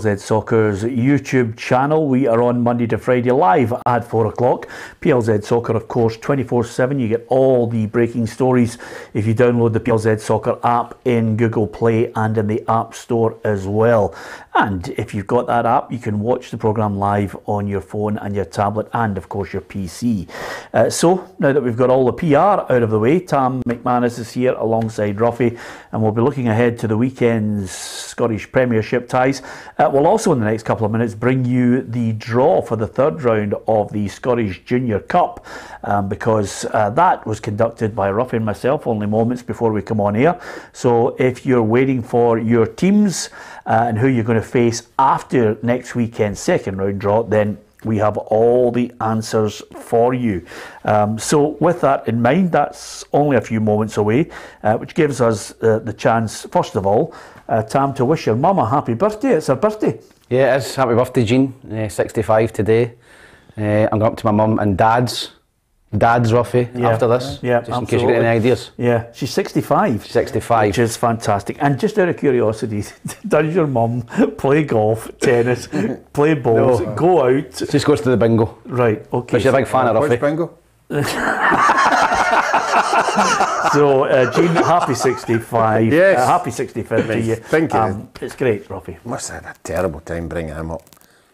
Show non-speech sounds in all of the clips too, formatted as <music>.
PLZ Soccer's YouTube channel. We are on Monday to Friday live at 4 o'clock. PLZ Soccer, of course, 24 7. You get all the breaking stories if you download the PLZ Soccer app in Google Play and in the App Store as well. And if you've got that app, you can watch the programme live on your phone and your tablet and, of course, your PC. Uh, so, now that we've got all the PR out of the way, Tam McManus is here alongside Ruffy, and we'll be looking ahead to the weekend's Scottish Premiership ties. Uh, we'll also, in the next couple of minutes, bring you the draw for the third round of the Scottish Junior Cup, um, because uh, that was conducted by Ruffy and myself only moments before we come on air. So, if you're waiting for your teams, uh, and who you're going to face after next weekend's second round draw, then we have all the answers for you. Um, so, with that in mind, that's only a few moments away, uh, which gives us uh, the chance, first of all, uh, Tam, to wish your mum a happy birthday. It's her birthday. Yeah, it is. Happy birthday, Jean. Uh, 65 today. Uh, I'm going up to my mum and dad's dad's Ruffy Yeah. after this. Yeah, just in case you get any ideas. Yeah, she's 65. 65. Which is fantastic. And just out of curiosity, <laughs> does your mum play golf, tennis, <laughs> play bowls, No. go out? Just goes to the bingo. Right, okay. But she's a big fan of Which Ruffy. bingo? <laughs> So, uh, Jean, happy 65. Yes. Uh, happy 65th to you. Thank you. it's great, Ruffy. Must have had a terrible time bringing him up.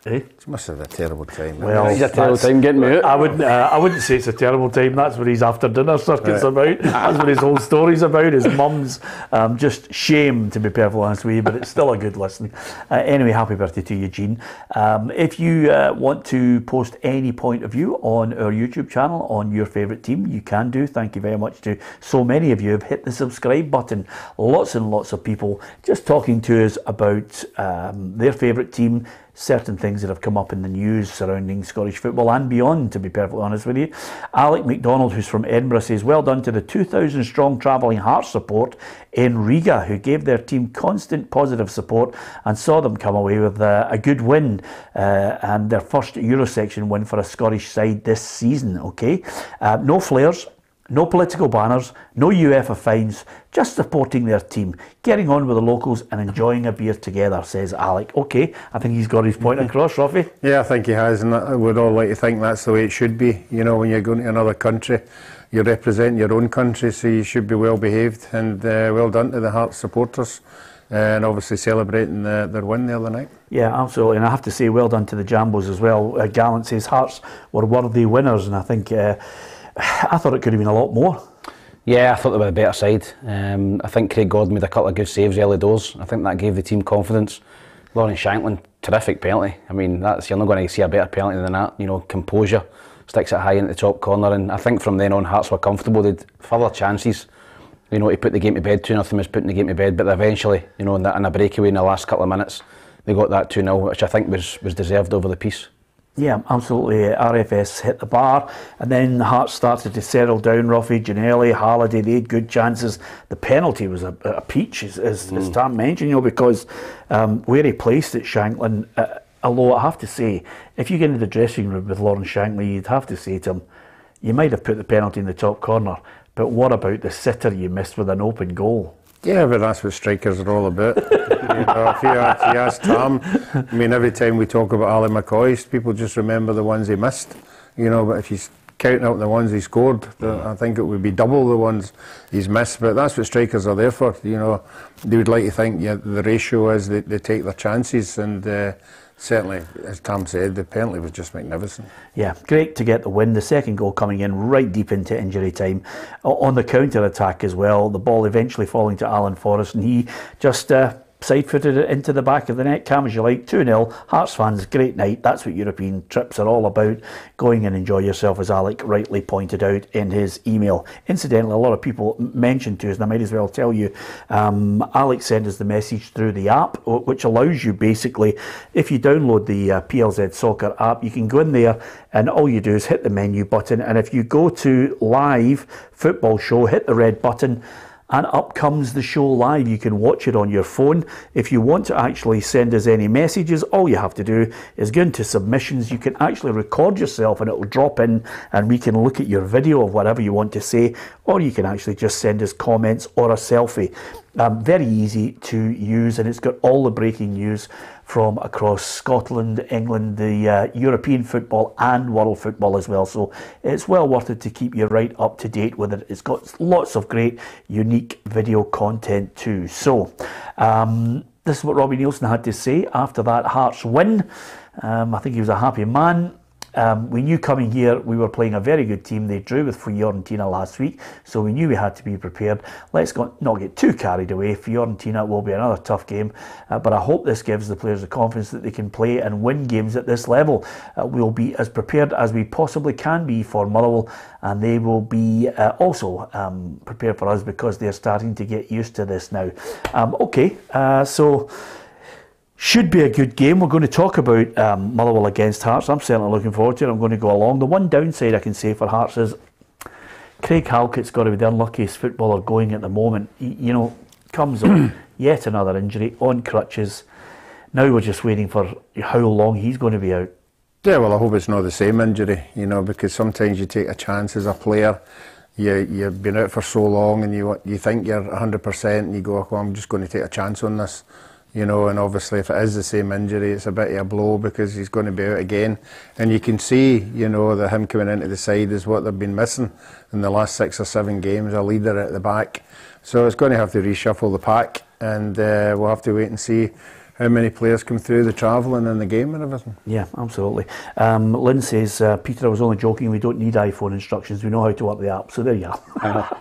Eh? She must have had a terrible time. Well, He's a terrible time getting me out. I wouldn't. Uh, I wouldn't say it's a terrible time. That's what his after dinner circuits about. That's what his whole story's about. His mum's um, just shame, to be perfectly honest with you, but it's still a good listen. Uh, anyway, happy birthday to you, Jean. Um, if you uh, want to post any point of view on our YouTube channel on your favourite team, you can do. Thank you very much to so many of you have hit the subscribe button. Lots and lots of people just talking to us about um, their favourite team certain things that have come up in the news surrounding Scottish football and beyond, to be perfectly honest with you. Alec McDonald, who's from Edinburgh, says, Well done to the 2,000 strong travelling Hearts support in Riga, who gave their team constant positive support and saw them come away with uh, a good win uh, and their first Eurosection win for a Scottish side this season. Okay, uh, no flares. No political banners, no UEFA fines, just supporting their team, getting on with the locals and enjoying a beer together, says Alec. Okay, I think he's got his point across, Ruffy. Yeah, I think he has, and I would all like to think that's the way it should be. You know, when you're going to another country, you represent your own country, so you should be well behaved. And uh, well done to the Hearts supporters, uh, and obviously celebrating the, their win the other night. Yeah, absolutely. And I have to say, well done to the Jambos as well. Uh, Gallant says Hearts were worthy winners, and I think uh, I thought it could have been a lot more. Yeah, I thought they were the better side. Um, I think Craig Gordon made a couple of good saves early doors. I think that gave the team confidence. Lauren Shankland, terrific penalty. I mean, that's you're not going to see a better penalty than that. You know, composure, sticks it high into the top corner, and I think from then on, Hearts were comfortable. They'd further chances. You know, to put the game to bed. Two nothing was putting the game to bed, but eventually, you know, in, the, in a breakaway in the last couple of minutes, they got that two 0 which I think was was deserved over the piece. Yeah, absolutely. RFS hit the bar, and then the Hearts started to settle down. Ruffy, Ginnelly, Halliday, they had good chances. The penalty was a, a peach, as, as, as Tam mentioned, you know, because um, where he placed it, Shankland. Uh, although I have to say, if you get into the dressing room with Lauren Shankland, you'd have to say to him, you might have put the penalty in the top corner, but what about the sitter you missed with an open goal? Yeah, but that's what strikers are all about. <laughs> you know, if you, ask, you Tom, I mean, every time we talk about Ali McCoist, people just remember the ones he missed. You know, but if he's counting out the ones he scored, the, I think it would be double the ones he's missed. But that's what strikers are there for. You know, they would like to think yeah, the ratio is they, they take their chances, and uh, certainly, as Tom said, the penalty was just magnificent. Yeah, great to get the win. The second goal coming in right deep into injury time. On the counter attack as well, the ball eventually falling to Alan Forrest, and he just uh, side footed it into the back of the net. Cam as you like, 2 0. Hearts fans, great night. That's what European trips are all about. Going and enjoy yourself, as Alec rightly pointed out in his email. Incidentally, a lot of people mentioned to us, and I might as well tell you, um, Alex sent us the message through the app, which allows you basically, if you download the uh, PLZ Soccer app, you can go in there and all you do is hit the menu button. And if you go to live football show, hit the red button and up comes the show live. You can watch it on your phone. If you want to actually send us any messages, all you have to do is go into submissions. You can actually record yourself and it will drop in and we can look at your video of whatever you want to say, or you can actually just send us comments or a selfie. Um, very easy to use, and it's got all the breaking news from across Scotland, England, the uh, European football, and world football as well. So it's well worth it to keep you right up to date with it. It's got lots of great, unique video content too. So um, this is what Robbie Neilson had to say after that Hearts win. Um, I think he was a happy man. Um, we knew coming here we were playing a very good team. They drew with Fiorentina last week, so we knew we had to be prepared. Let's go, not get too carried away. Fiorentina will be another tough game, uh, but I hope this gives the players the confidence that they can play and win games at this level. Uh, we'll be as prepared as we possibly can be for Motherwell, and they will be uh, also um, prepared for us because they're starting to get used to this now. Um, okay, uh, so. Should be a good game. We're going to talk about um, Motherwell against Hearts. I'm certainly looking forward to it. I'm going to go along. The one downside I can say for Hearts is Craig Halkett's got to be the unluckiest footballer going at the moment. He, you know, comes on <clears throat> yet another injury on crutches. Now we're just waiting for how long he's going to be out. Yeah, well, I hope it's not the same injury, you know, because sometimes you take a chance as a player. You, you've been out for so long and you, you think you're 100% and you go, well, I'm just going to take a chance on this you know, and obviously if it is the same injury, it's a bit of a blow because he's going to be out again. And you can see, you know, that him coming into the side is what they've been missing in the last six or seven games, a leader at the back. So it's going to have to reshuffle the pack, and uh, we'll have to wait and see how many players come through the travelling and the game and everything. Yeah, absolutely. Um, Lynn says, uh, Peter, I was only joking. We don't need iPhone instructions. We know how to work the app. So there you are.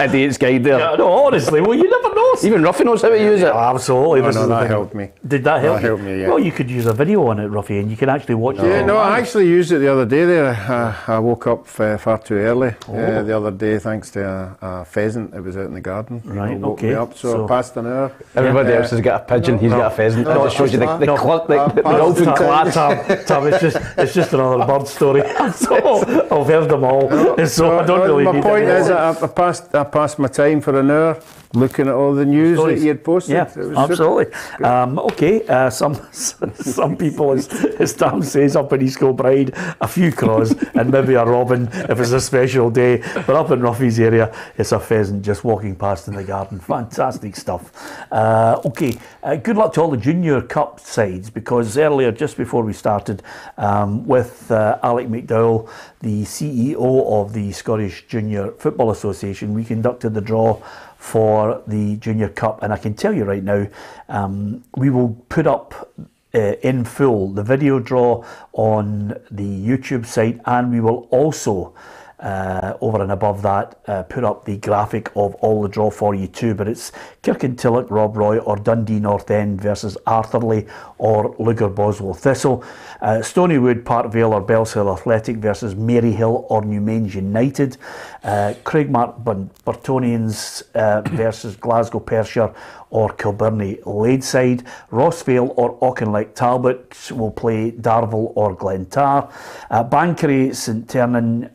Idiot's <laughs> guide there. Yeah, no, honestly, well, you never know. Even Ruffy knows how to use it. Oh, absolutely. Oh, this no, that thing. helped me. Did that help? That you? helped me, yeah. Well, you could use a video on it, Ruffy, and you can actually watch it. Yeah, no, I actually used it the other day there. I, I woke up uh, far too early uh, the other day thanks to a, a pheasant that was out in the garden. You Right, know, woke okay. Me up, so, So- past an hour. Everybody Yeah. else has got a pigeon, he's No, enough, isn't no, it? Just shows you the, the, no, cl- the, the, the golden class. Tam, Tam, it's just, it's just another bird story. so, I've heard them all, no, and so no, I don't no, really my need My point is, I, I, passed, I passed my time for an hour. Looking at all the news Stories. that you had posted. Yeah, It was absolutely. Um, okay, uh, some <laughs> some people, as, as Tom says, up in East Kilbride, a few crows and maybe a robin if it's a special day. But up in Ruffy's area, it's a pheasant just walking past in the garden. Fantastic stuff. Uh, okay, uh, good luck to all the Junior Cup sides because earlier, just before we started, um, with uh, Alec McDowell, the CEO of the Scottish Junior Football Association, we conducted the draw for the Junior Cup. And I can tell you right now, um, we will put up uh, in full the video draw on the YouTube site, and we will also. Uh, over and above that, uh, put up the graphic of all the draw for you too. But it's Kirkintilloch, Rob Roy, or Dundee North End versus Arthurlie or Lugar Boswell Thistle. Uh, Stonywood, Parkvale, or Bellshill Athletic versus Maryhill or Newmains United. Uh, Craigmark Burtonians uh, <coughs> versus Glasgow Perthshire or Kilbirnie Ladeside. Rossvale or Auchinleck Talbot will play Darvel or Glentanar. Uh, Banchory St Ternan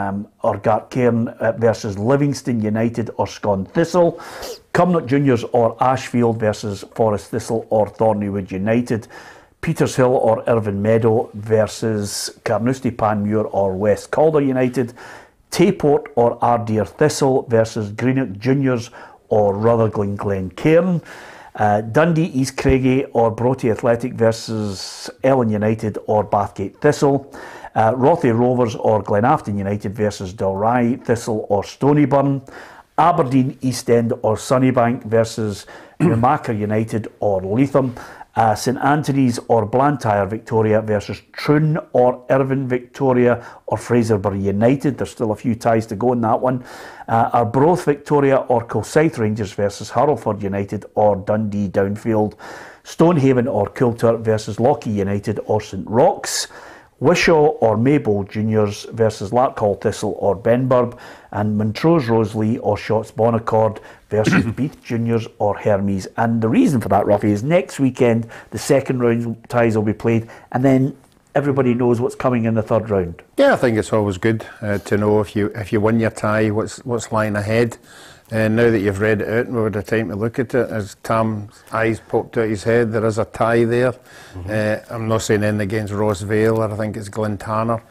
um, or Gartcairn uh, versus Livingston United or Scone Thistle. Cumnock Juniors or Ashfield versus Forest Thistle or Thorniewood United. Petershill or Irvine Meadow versus Carnoustie Panmure or West Calder United. Tayport or Ardeer Thistle versus Greenock Juniors or Rutherglen Glencairn. Uh, Dundee East Craigie or Broughty Athletic versus Ellen United or Bathgate Thistle. Uh, Rothay Rovers or Glenafton United versus Dalry Thistle or Stonyburn. Aberdeen East End or Sunnybank versus <clears throat> Newmachar United or Leitham. Uh, St Anthony's or Blantyre Victoria versus Troon or Irvine Victoria or Fraserburgh United. There's still a few ties to go in that one. Uh, Arbroath Victoria or Kilsyth Rangers versus Hurlford United or Dundee Downfield. Stonehaven or Culter versus Lochee United or St Roch's. Wishaw or Maybole Juniors versus Larkhall Thistle or Benburb, and Montrose Roselea or Shotts Bon Accord versus <coughs> Beath Juniors or Hermes. And the reason for that, Ruffy, is next weekend the second round ties will be played, and then everybody knows what's coming in the third round. Yeah, I think it's always good uh, to know if you if you win your tie, what's what's lying ahead. And now that you've read it out and we've had the time to look at it, as Tom's eyes popped out his head, there is a tie there. Uh, I'm not saying anything against Rossvale or I think it's Glentanar.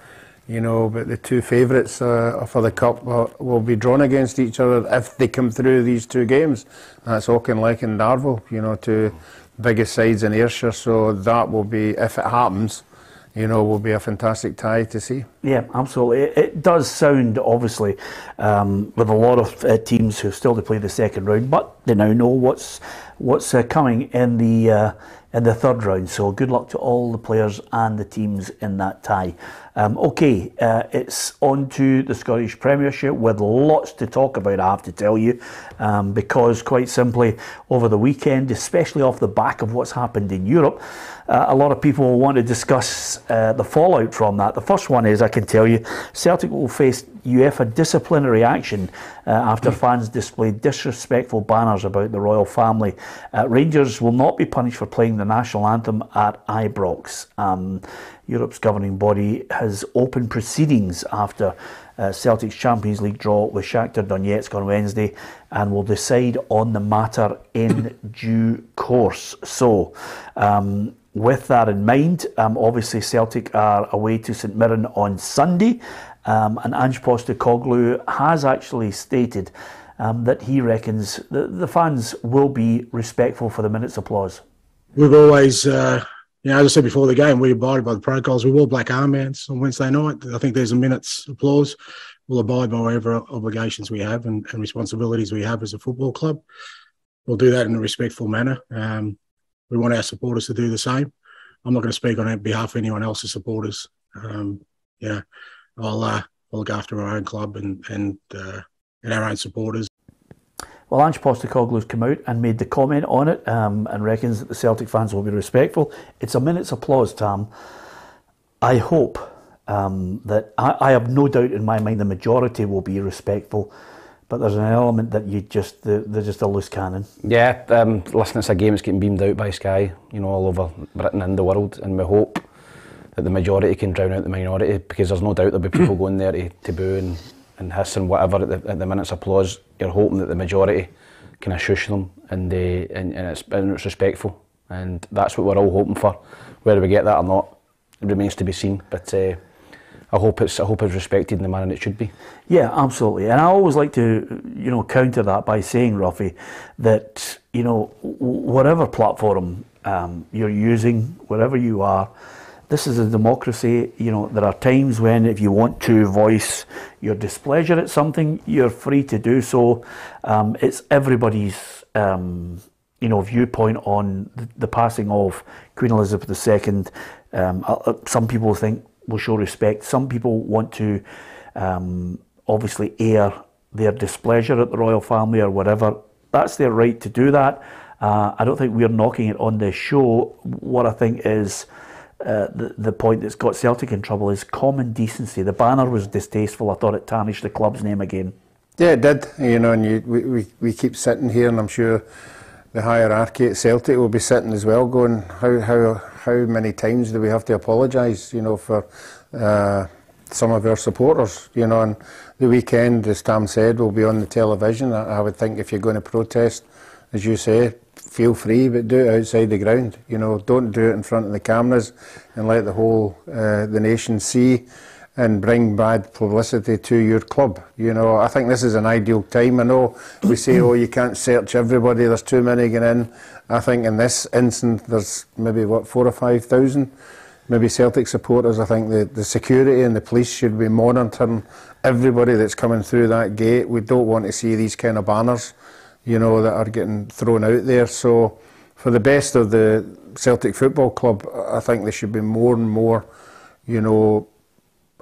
you know, but the two favourites uh, for the cup will, be drawn against each other if they come through these two games. That's Auchinleck and Darvel, you know, two biggest sides in Ayrshire. So that will be, if it happens, you know, will be a fantastic tie to see. Yeah, absolutely. It, it does sound, obviously, um, with a lot of uh, teams who still to play the second round, but they now know what's what's uh, coming in the uh, in the third round. So good luck to all the players and the teams in that tie. Um, okay, uh, it's on to the Scottish Premiership with lots to talk about, I have to tell you, um, because quite simply, over the weekend, especially off the back of what's happened in Europe, uh, a lot of people want to discuss uh, the fallout from that. The first one is, I can tell you, Celtic will face UEFA disciplinary action uh, after fans displayed disrespectful banners about the royal family. Uh, Rangers will not be punished for playing the national anthem at Ibrox. Um, Europe's governing body has opened proceedings after uh, Celtic's Champions League draw with Shakhtar Donetsk on Wednesday and will decide on the matter in <coughs> due course. So, um, with that in mind, um, obviously Celtic are away to St Mirren on Sunday, um, and Ange Postecoglou has actually stated um, that he reckons that the fans will be respectful for the minute's applause. We've always uh you know, as I said before the game, we abide by the protocols. We wore black armbands on Wednesday night. I think there's a minute's applause. We'll abide by whatever obligations we have and, and responsibilities we have as a football club. We'll do that in a respectful manner. Um, we want our supporters to do the same. I'm not going to speak on behalf of anyone else's supporters. Um, I'll, uh, I'll look after our own club and and uh, and our own supporters. Well, Ange Postecoglou's come out and made the comment on it um, and reckons that the Celtic fans will be respectful. It's a minute's applause, Tam. I hope um, that I, I, have no doubt in my mind the majority will be respectful, but there's an element that you just they're, they're just a loose cannon. Yeah, um, listen, it's a game that's getting beamed out by Sky, you know, all over Britain and the world, and we hope that the majority can drown out the minority because there's no doubt there'll be people <clears throat> going there to, to boo and and hiss and whatever at the, at the minute's applause, you're hoping that the majority kind of shush them and, they, and, and, it's, and it's respectful. And that's what we're all hoping for. Whether we get that or not, it remains to be seen. But uh, I hope it's I hope it's respected in the manner it should be. Yeah, absolutely. And I always like to you know counter that by saying, Ruffy, that you know whatever platform um, you're using, wherever you are, this is a democracy. You know, there are times when if you want to voice your displeasure at something, you're free to do so. Um, it's everybody's, um, you know, viewpoint on the, passing of Queen Elizabeth II. Um, uh, uh, some people think will show respect. Some people want to um, obviously air their displeasure at the royal family or whatever. That's their right to do that. Uh, I don't think we're knocking it on this show. What I think is uh, the, the point that's got Celtic in trouble is common decency. The banner was distasteful. I thought it tarnished the club's name again. Yeah, it did. You know, and you, we, we, we keep sitting here, and I'm sure the hierarchy at Celtic will be sitting as well, going, how how how many times do we have to apologise? You know, for uh, some of our supporters. You know, and the weekend, as Tam said, will be on the television. I, I would think if you're going to protest, as you say, feel free, but do it outside the ground. You know, don't do it in front of the cameras and let the whole uh, the nation see and bring bad publicity to your club. You know, I think this is an ideal time. I know we say, <clears throat> oh, you can't search everybody. There's too many getting in. I think in this instance, there's maybe what four or five thousand. Maybe Celtic supporters. I think the, the security and the police should be monitoring everybody that's coming through that gate. We don't want to see these kind of banners you know, that are getting thrown out there. So for the best of the Celtic Football Club, I think they should be more and more, you know,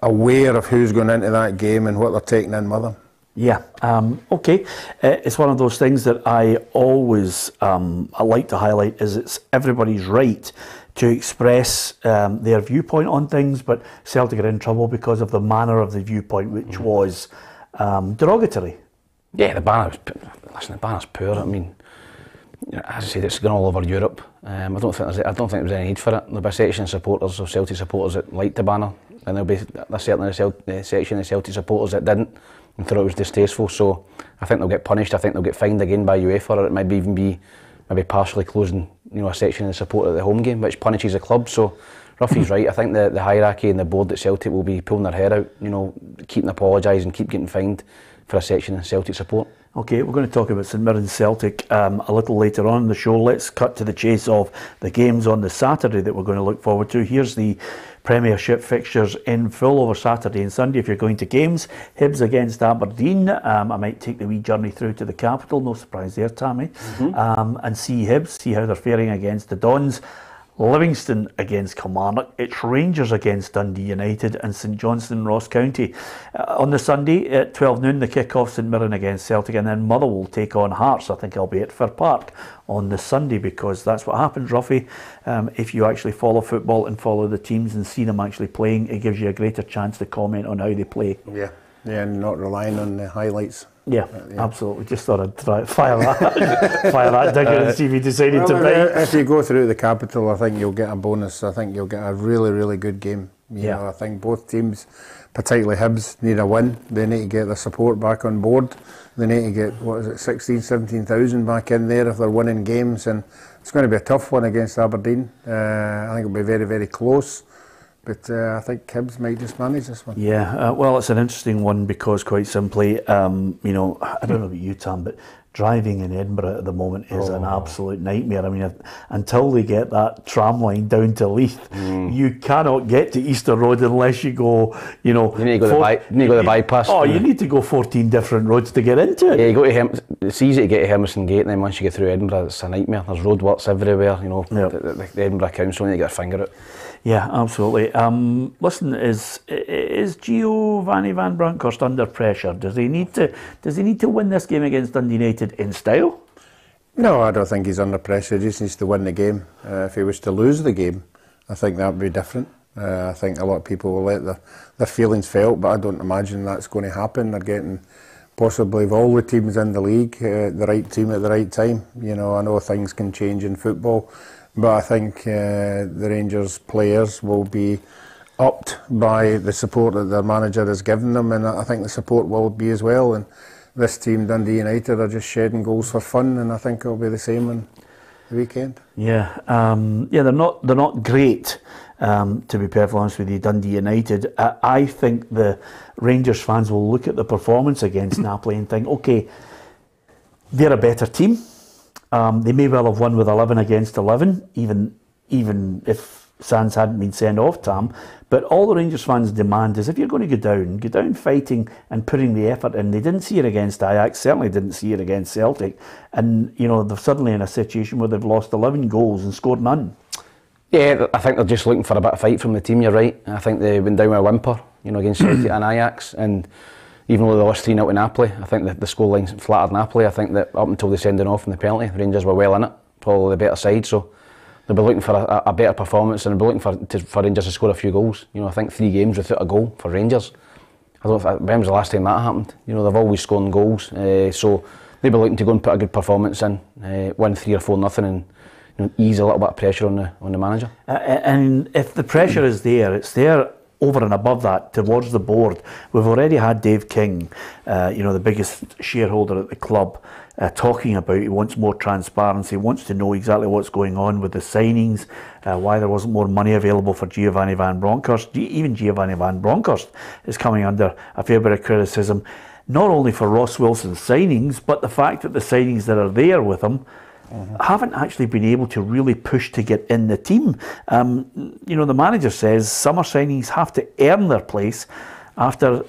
aware of who's going into that game and what they're taking in with them. Yeah, um, okay. Uh, it's one of those things that I always um, I like to highlight is it's everybody's right to express um, their viewpoint on things, but Celtic are in trouble because of the manner of the viewpoint, which mm. was um, derogatory. Yeah, the banner was, listen, the banner's poor. I mean, as I said, it's gone all over Europe. Um, I don't think there's, I don't think there was any need for it. There'll be a section of supporters of Celtic supporters that liked the banner, and there'll be there's certainly a, section of Celtic supporters that didn't and thought it was distasteful. So I think they'll get punished. I think they'll get fined again by UEFA, or it might even be maybe partially closing, you know, a section of the support at the home game, which punishes the club. So Ruffy's right. I think the, the hierarchy and the board at Celtic will be pulling their hair out, you know, keeping apologising, keep getting fined for a section of Celtic support. Okay, we're going to talk about St Mirren Celtic um, a little later on in the show. Let's cut to the chase of the games on the Saturday that we're going to look forward to. Here's the Premiership fixtures in full over Saturday and Sunday. If you're going to games, Hibs against Aberdeen. Um, I might take the wee journey through to the capital, no surprise there, Tammy, mm-hmm. um, and see Hibs, see how they're faring against the Dons. Livingston against Kilmarnock, it's Rangers against Dundee United and St Johnstone Ross County. Uh, on the Sunday at 12 noon, the kick-off St Mirren against Celtic and then Motherwell will take on Hearts. I think I'll be at Fir Park on the Sunday because that's what happens, Ruffy. Um, if you actually follow football and follow the teams and see them actually playing, it gives you a greater chance to comment on how they play. Yeah, yeah, and not relying on the highlights. Yeah, uh, yeah, absolutely. Just thought I'd try, fire that, <laughs> fire that digger uh, and see if he decided well, to bite. If you go through the capital, I think you'll get a bonus. I think you'll get a really, really good game. You yeah. Know, I think both teams, particularly Hibs, need a win. They need to get their support back on board. They need to get what is it, 16, 17,000 back in there if they're winning games, and it's going to be a tough one against Aberdeen. Uh, I think it'll be very, very close. But uh, I think Hibs might just manage this one. Yeah, uh, well, it's an interesting one because, quite simply, um, you know, I don't know about you, Tom, but driving in Edinburgh at the moment is oh. an absolute nightmare. I mean, if, until they get that tram line down to Leith, mm. you cannot get to Easter Road unless you go, you know. You need to go, four, the, by, you need to go the bypass. Oh, you need to go 14 different roads to get into it. Yeah, you go to Hem- it's easy to get to Hermiston Gate, and then once you get through Edinburgh, it's a nightmare. There's roadworks everywhere, you know. Yep. The, the, the Edinburgh Council need to get a finger out. Yeah, absolutely. Um, listen, is is Giovanni Van Bronckhorst under pressure? Does he need to Does he need to win this game against Dundee United in style? No, I don't think he's under pressure. He just needs to win the game. Uh, if he was to lose the game, I think that would be different. Uh, I think a lot of people will let the, their feelings felt, but I don't imagine that's going to happen. They're getting possibly of all the teams in the league, uh, the right team at the right time. You know, I know things can change in football. But I think uh, the Rangers players will be upped by the support that their manager has given them, and I think the support will be as well. And this team, Dundee United, are just shedding goals for fun, and I think it'll be the same on the weekend. Yeah, um, yeah, they're not they're not great. Um, to be perfectly honest with you, Dundee United. Uh, I think the Rangers fans will look at the performance against <laughs> Napoli and think, okay, they're a better team um, they may well have won with 11 against 11, even even if Sands hadn't been sent off, Tam. But all the Rangers fans demand is if you're going to go down, go down fighting and putting the effort in. They didn't see it against Ajax, certainly didn't see it against Celtic. And, you know, they're suddenly in a situation where they've lost 11 goals and scored none. Yeah, I think they're just looking for a bit of fight from the team, you're right. I think they went down with a whimper, you know, against Celtic and Ajax. And even though they lost 3 0 to Napoli, I think the, the scoreline flattered Napoli. I think that up until the sending off and the penalty, Rangers were well in it, probably the better side. So they'll be looking for a, a better performance and they'll be looking for, to, for Rangers to score a few goals. You know, I think three games without a goal for Rangers. I don't know if, when was the last time that happened. You know, they've always scored goals. Uh, so they'll be looking to go and put a good performance in, uh, win 3 or 4 nothing and you know, ease a little bit of pressure on the on the manager. Uh, and if the pressure is there, it's there over and above that towards the board. We've already had Dave King, uh, you know, the biggest shareholder at the club, uh, talking about he wants more transparency, he wants to know exactly what's going on with the signings, uh, why there wasn't more money available for Giovanni Van Bronckhorst. Even Giovanni Van Bronckhorst is coming under a fair bit of criticism, not only for Ross Wilson's signings, but the fact that the signings that are there with him mm-hmm. haven't actually been able to really push to get in the team. Um, you know, the manager says summer signings have to earn their place after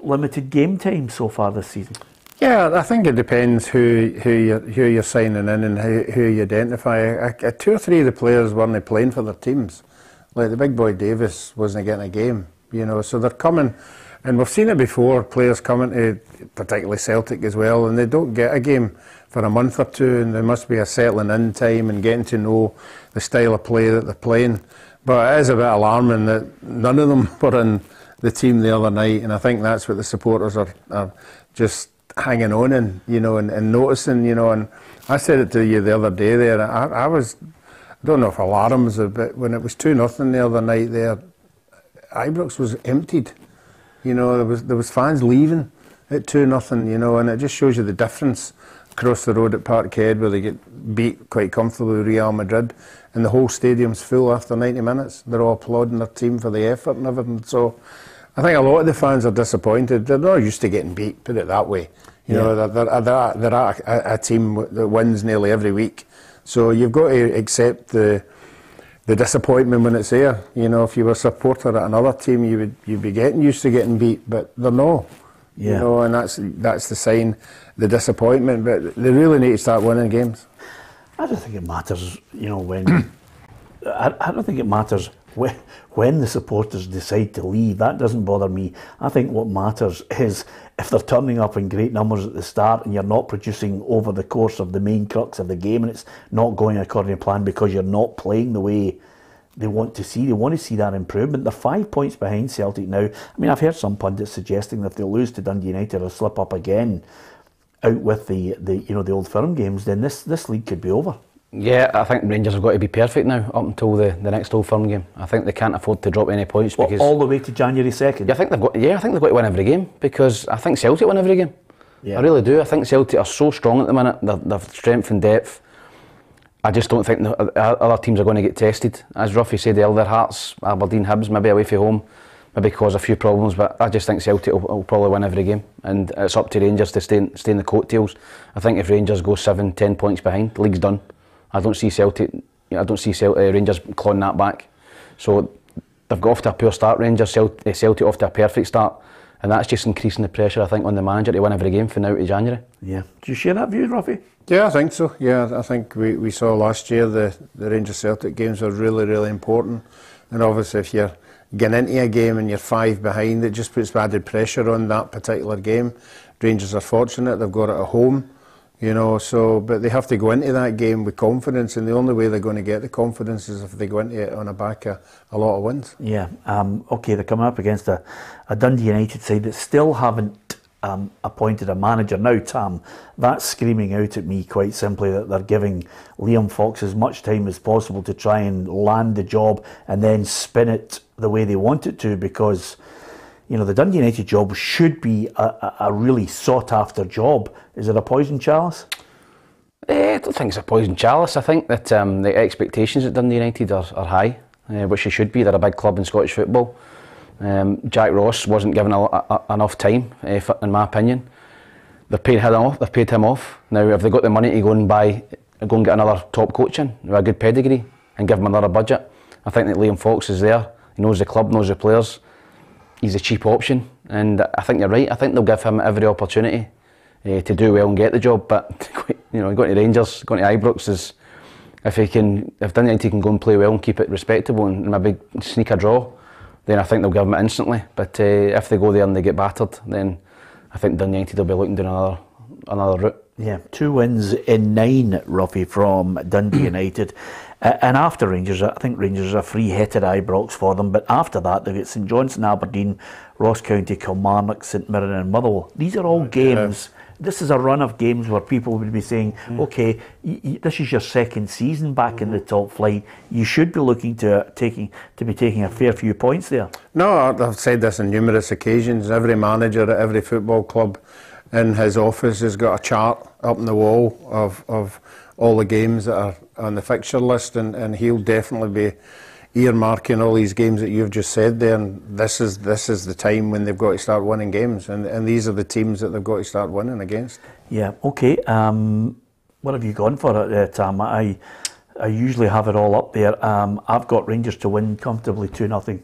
limited game time so far this season. Yeah, I think it depends who who you're, who you're signing in and who, who you identify. two or three of the players weren't playing for their teams. Like the big boy Davies wasn't getting a game, you know. So they're coming, and we've seen it before. Players coming to particularly Celtic as well, and they don't get a game for a month or two, and there must be a settling in time and getting to know the style of play that they're playing. But it is a bit alarming that none of them <laughs> were in the team the other night, and I think that's what the supporters are, are just hanging on in, you know, and, and, noticing, you know. And I said it to you the other day there. I, I was, I don't know if alarms, but when it was two nothing the other night there, Ibrox was emptied. You know, there was there was fans leaving at two nothing. You know, and it just shows you the difference across the road at Parkhead where they get beat quite comfortably Real Madrid, and the whole stadium's full after 90 minutes. They're all applauding their team for the effort and everything. So I think a lot of the fans are disappointed. They're not used to getting beat, put it that way. You yeah. know, they're, they're, they're, they're a, a, team that wins nearly every week. So you've got to accept the the disappointment when it's there. You know, if you were a supporter at another team, you would you'd be getting used to getting beat, but they're not. Yeah. You know, and that's that's the sign, the disappointment. But they really need to start winning games. I don't think it matters. You know, when <coughs> I, I don't think it matters when, when the supporters decide to leave. That doesn't bother me. I think what matters is if they're turning up in great numbers at the start and you're not producing over the course of the main crux of the game and it's not going according to plan because you're not playing the way they want to see. They want to see that improvement. They're five points behind Celtic now. I mean, I've heard some pundits suggesting that if they lose to Dundee United or slip up again out with the, the you know the old firm games, then this, this league could be over. Yeah, I think Rangers have got to be perfect now up until the, the next Old Firm game. I think they can't afford to drop any points because all the way to January second. Yeah, I think they've got. Yeah, I think they've got to win every game because I think Celtic win every game. Yeah. I really do. I think Celtic are so strong at the minute. They've strength and depth. I just don't think the other teams are going to get tested. As Ruffy said, the other Hearts, Aberdeen, Hibs, maybe away from home, maybe cause a few problems. But I just think Celtic will, will probably win every game, and it's up to Rangers to stay in, stay in the coattails. I think if Rangers go seven, ten points behind, the league's done. I don't see Celtic. I don't see Celtic, uh, Rangers clawing that back. So they've got off to a poor start. Rangers Celtic, uh, Celtic off to a perfect start, And that's just increasing the pressure, I think, on the manager to win every game from now to January. Yeah. Do you share that view, Rafi? Yeah, I think so. Yeah, I think we, we saw last year the, the Rangers Celtic games are really, really important. And obviously, if you're getting into a game and you're five behind, it just puts added pressure on that particular game. Rangers are fortunate, they've got it at home. You know, so but they have to go into that game with confidence, and the only way they're going to get the confidence is if they go into it on a back of a lot of wins. Yeah. Um, okay, they're coming up against a, a Dundee United side that still haven't um, appointed a manager now. Tam, that's screaming out at me quite simply that they're giving Liam Fox as much time as possible to try and land the job and then spin it the way they want it to because you know, the Dundee United job should be a, a really sought after job. Is it a poison chalice? Eh, I don't think it's a poison chalice. I think that um, the expectations at Dundee United are, are high, uh, which they should be. They're a big club in Scottish football. Um, Jack Ross wasn't given a, a, enough time, uh, in my opinion. They've paid him off. They've paid him off. Now, if they got the money to go and buy, go and get another top coach in with a good pedigree and give him another budget, I think that Liam Fox is there. He knows the club, knows the players he's a cheap option, and I think you're right. I think they'll give him every opportunity uh, to do well and get the job. But <laughs> you know, going to Rangers, going to Ibrox is if he can, if Dundee can go and play well and keep it respectable and maybe sneak a draw, then I think they'll give him it instantly. But uh, if they go there and they get battered, then I think Dundee United will be looking down another another route. Yeah, two wins in nine, Ruffy, from Dundee <clears throat> United. And after Rangers, I think Rangers are a free hit at Ibrox for them. But after that, they've got St Johnstone, Aberdeen, Ross County, Kilmarnock, St Mirren, and Motherwell. These are all games. Yeah. This is a run of games where people would be saying, mm. okay, y- y- this is your second season back mm-hmm. in the mm-hmm. top flight. You should be looking to uh, taking to be taking a fair few points there. No, I've said this on numerous occasions. Every manager at every football club in his office has got a chart up on the wall of, of all the games that are on the fixture list, and, and he'll definitely be earmarking all these games that you've just said there. And this is this is the time when they've got to start winning games, and, and these are the teams that they've got to start winning against. Yeah. Okay. Um, what have you gone for it, uh, Tam? I I usually have it all up there. Um, I've got Rangers to win comfortably two nothing.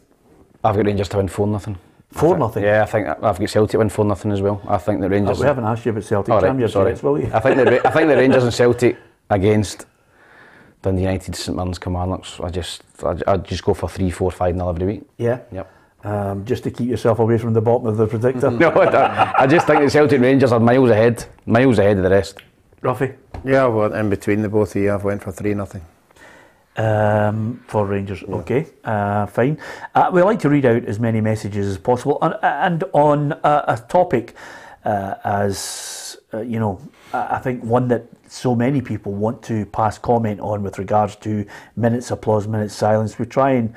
I've got Rangers to win four nothing. Four nothing. Yeah, I think I've got Celtic win four nothing as well. I think the Rangers. Oh, we haven't asked you about Celtic. Oh, right, sorry. will you? I think the I think the Rangers and Celtic against Dundee United, St Mirren's, Kilmarnocks. I just I just go for three, four, five nil every week. Yeah. Yep. Um, just to keep yourself away from the bottom of the predictor. <laughs> no, I, I, just think the Celtic Rangers are miles ahead, miles ahead of the rest. Ruffy. Yeah, well, in between the both of you, I've went for three nothing. Um, for Rangers, yeah. okay, uh, fine. Uh, we like to read out as many messages as possible, and, and on a, a topic uh, as uh, you know, I think one that so many people want to pass comment on with regards to minutes applause, minutes silence. We try and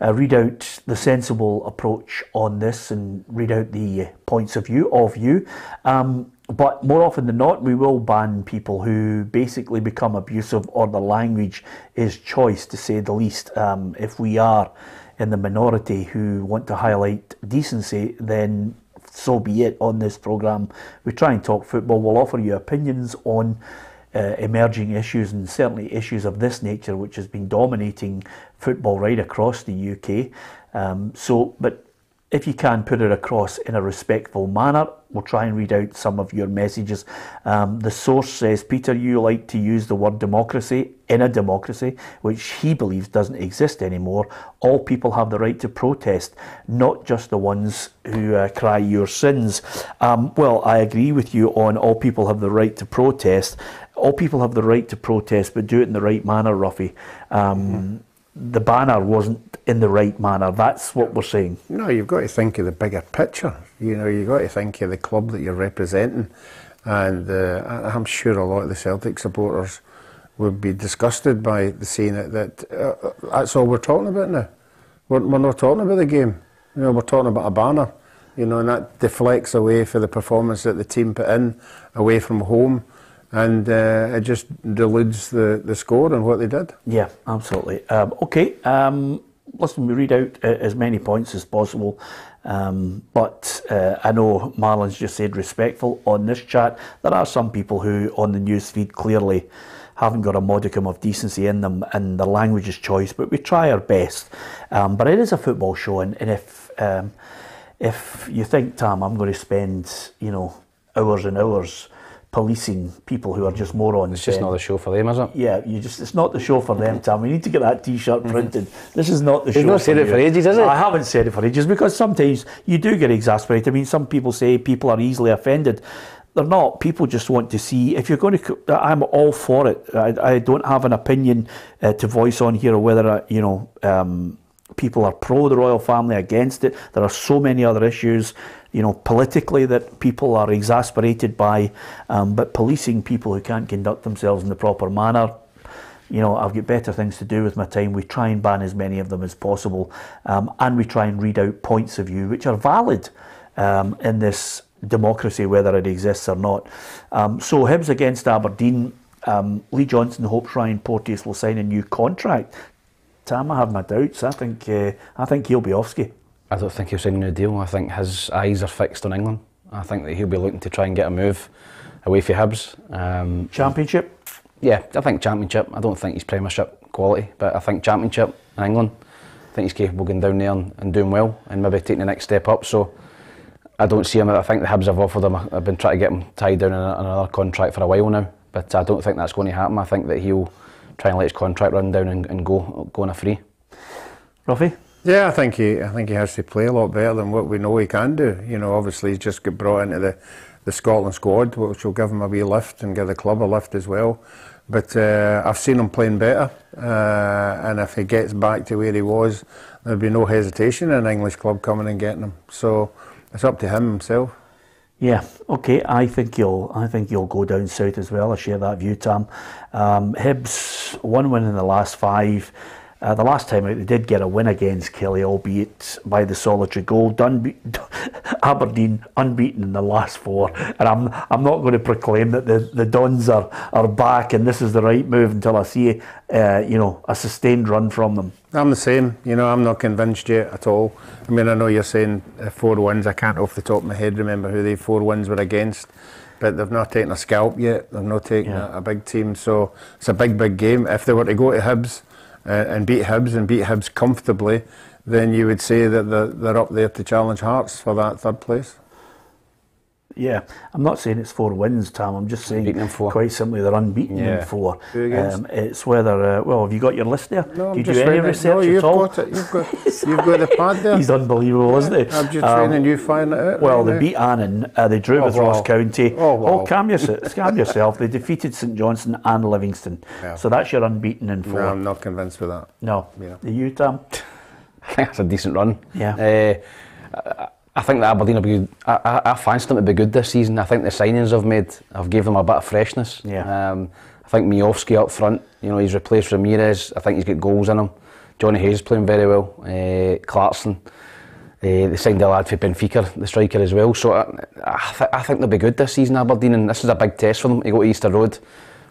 uh, read out the sensible approach on this and read out the points of view of you. Um, but more often than not, we will ban people who basically become abusive or the language is choice, to say the least. Um, if we are in the minority who want to highlight decency, then so be it on this programme. We try and talk football. We'll offer you opinions on uh, emerging issues and certainly issues of this nature, which has been dominating football right across the UK. Um, so, but if you can put it across in a respectful manner, we'll try and read out some of your messages. Um, the source says, Peter, you like to use the word democracy in a democracy, which he believes doesn't exist anymore. All people have the right to protest, not just the ones who uh, cry your sins. Um, well, I agree with you on all people have the right to protest. All people have the right to protest, but do it in the right manner, Ruffy. Um, mm-hmm the banner wasn't in the right manner. That's what we're saying. No, you've got to think of the bigger picture. You know, you've got to think of the club that you're representing. And uh, I'm sure a lot of the Celtic supporters would be disgusted by the seeing it that uh, that's all we're talking about now. We're, we're not talking about the game. You know, we're talking about a banner. You know, and that deflects away for the performance that the team put in away from home and uh, it just deludes the, the score and what they did. Yeah, absolutely. Um, okay, um, listen, we read out uh, as many points as possible, um, but uh, I know Marlon's just said respectful on this chat. There are some people who on the news feed clearly haven't got a modicum of decency in them and the language is choice, but we try our best. Um, but it is a football show, and, and if um, if you think, Tam, I'm going to spend, you know, hours and hours policing people who are just morons. It's just not the show for them, is it? Yeah, you just it's not the show for them, Tom. We need to get that T-shirt mm-hmm. printed. This is not the You've show. You've not said it for ages, is it? I haven't said it for ages because sometimes you do get exasperated. I mean, some people say people are easily offended. They're not. People just want to see. If you're going to, I'm all for it. I, I don't have an opinion uh, to voice on here, or whether I, you know. Um, people are pro the royal family, against it. There are so many other issues, you know, politically that people are exasperated by. Um, but policing people who can't conduct themselves in the proper manner, you know, I've got better things to do with my time. We try and ban as many of them as possible, um, and we try and read out points of view which are valid um, in this democracy, whether it exists or not. Um, so Hibs against Aberdeen. Um, Lee Johnson hopes Ryan Porteous will sign a new contract Tam, I have my doubts. I think uh, I think he'll be off ski. I don't think he'll sign a new deal. I think his eyes are fixed on England. I think that he'll be looking to try and get a move away from Hibs. Um, championship? Yeah, I think Championship. I don't think he's Premiership quality, but I think Championship in England. I think he's capable of going down there and, and doing well and maybe taking the next step up. So I don't see him. I think the Hibs have offered him. I've been trying to get him tied down in another contract for a while now, but I don't think that's going to happen. I think that he'll try and let his contract run down and, and go go on a free. Ruffy? Yeah, I think he I think he has to play a lot better than what we know he can do. You know, obviously he's just got brought into the, the Scotland squad, which will give him a wee lift and give the club a lift as well. But uh, I've seen him playing better, uh, and if he gets back to where he was, there'll be no hesitation in an English club coming and getting him. So it's up to him himself. Yeah, okay. I think you'll. I think you'll go down south as well. I share that view, Tam. Um, Hibs one win in the last five. Uh, the last time out, they did get a win against Kelty, albeit by the solitary goal. Dun- <laughs> Aberdeen unbeaten in the last four, and I'm I'm not going to proclaim that the, the Dons are, are back and this is the right move until I see uh, you know a sustained run from them. I'm the same. You know, I'm not convinced yet at all. I mean, I know you're saying uh, four wins. I can't off the top of my head remember who the four wins were against but they've not taken a scalp yet. They've not taken yeah. a, a, big team, so it's a big, big game. If they were to go to Hibs uh, and beat Hibs and beat Hibs comfortably, then you would say that they're, they're up there to challenge Hearts for that third place. Yeah, I'm not saying it's four wins, Tom. I'm just saying quite simply they're unbeaten yeah. in four. Um, it's whether uh, well, have you got your list there? No, do you do any research no, you've at all? Got it. You've got you've got the pad there. <laughs> He's unbelievable, yeah. isn't he? I'm just um, trying and you find it out. Well, right they beat Annan. Uh, they drew oh, with wow. Ross County. Oh, wow. oh calm, yourself, calm yourself. They defeated St Johnstone and Livingston. Yeah. So that's your unbeaten in four. No, I'm not convinced with that. No. Yeah. The you, Tom? I think that's a decent run. Yeah. Uh, I think that Aberdeen will be. I, I, I fancy them to be good this season. I think the signings I've made have gave them a bit of freshness. Yeah. Um, I think Miovski up front. You know, he's replaced Ramirez. I think he's got goals in him. Johnny Hayes is playing very well. Uh, Clarkson. Uh, Uh, they signed a lad for Benfica, the striker as well. So I, I, th- I think they'll be good this season, Aberdeen, and this is a big test for them to go to Easter Road,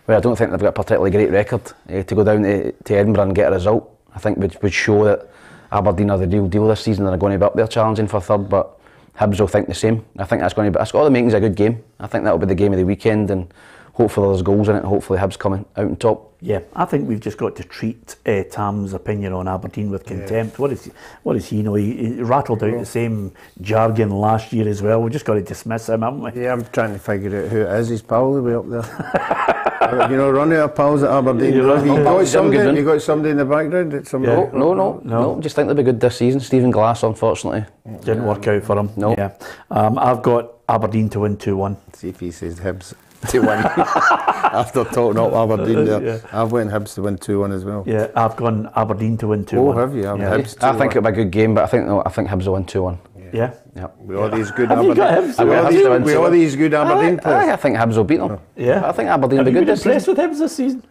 where I don't think they've got a particularly great record. Uh, to go down to, to Edinburgh and get a result, I think would, would show that Aberdeen are the real deal this season and are going to be up there challenging for third. But Hibs will think the same. I think that's going to be. It's got all the makings of a good game. I think that'll be the game of the weekend, and hopefully there's goals in it. Hopefully Hibs coming out on top. Yeah, I think we've just got to treat uh, Tam's opinion on Aberdeen with contempt. What is he, what is he know? He, he rattled out the same jargon last year as well. We've just got to dismiss him, haven't we? Yeah, I'm trying to figure out who it is. He's probably way up there. <laughs> you know, running our pals at Aberdeen. Yeah, you, right. got Good somebody, you got somebody in the background. That somebody Yeah. No, no, no, Just think they'll be good this season. Stephen Glass, unfortunately. Didn't work out for him. No. Yeah. Um, I've got Aberdeen to win 2 1. See if he says Hibs to win. After talking up Aberdeen there, Yeah. I've went Hibs to win 2 1 as well. Yeah, I've gone Aberdeen to win 2 Oh, 1. have you? I've Yeah. Hibs I think it'll be a good game, but I think no, I think Hibs will win two one. Yeah. Yeah. With all these good Have Aberdeen, Hibs to with all these, Hibs to win with all these good Aberdeen I, players. I think Hibs will beat them. Yeah. I think Aberdeen will Have be you good been this season. impressed with Hibs this season?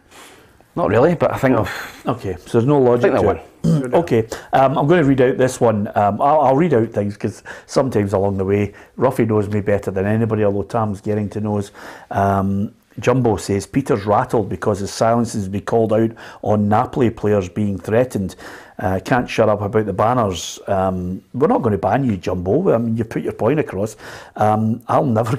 Not really, but I think of Okay, so there's no logic I think to it. okay, um, I'm going to read out this one. Um, I'll, I'll read out things because sometimes along the way, Ruffy knows me better than anybody, although Tam's getting to know us. Um, Jumbo says Peter's rattled because his silences be called out on Napoli players being threatened. Uh, can't shut up about the banners. Um, we're not going to ban you, Jumbo. I mean, you put your point across. Um, I'll never,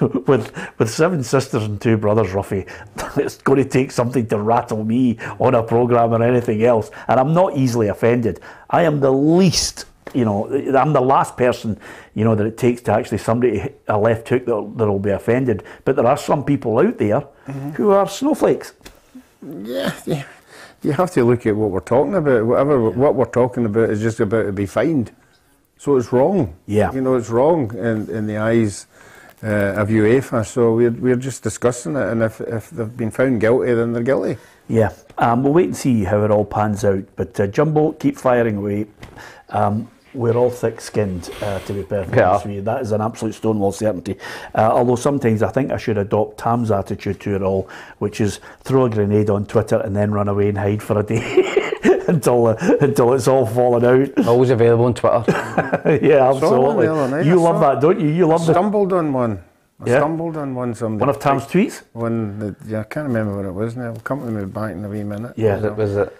<laughs> with with seven sisters and two brothers, Ruffy. <laughs> It's going to take something to rattle me on a program or anything else. And I'm not easily offended. I am the least you know, I'm the last person, you know, that it takes to actually somebody a left hook that that'll be offended. But there are some people out there who are snowflakes. Yeah, yeah. You have to look at what we're talking about. Whatever what we're talking about is just about to be fined. So it's wrong. Yeah. You know, it's wrong in, in the eyes uh, of UEFA. So we're, we're just discussing it. And if, if they've been found guilty, then they're guilty. Yeah, um, we'll wait and see how it all pans out. But uh, Jumbo, keep firing away. Um, we're all thick-skinned, uh, to be perfectly Yeah. honest with you. That is an absolute stonewall certainty. Uh, although sometimes I think I should adopt Tam's attitude to it all, which is throw a grenade on Twitter and then run away and hide for a day <laughs> until uh, until it's all fallen out. always available on Twitter. <laughs> yeah, absolutely. night, You I love saw that, don't you? You love the, Stumbled on one. I Yeah. stumbled on one somebody. one of Tam's tweets. One that, yeah, I can't remember what it was now. It'll come to me back in a wee minute. Yeah. was, it, was it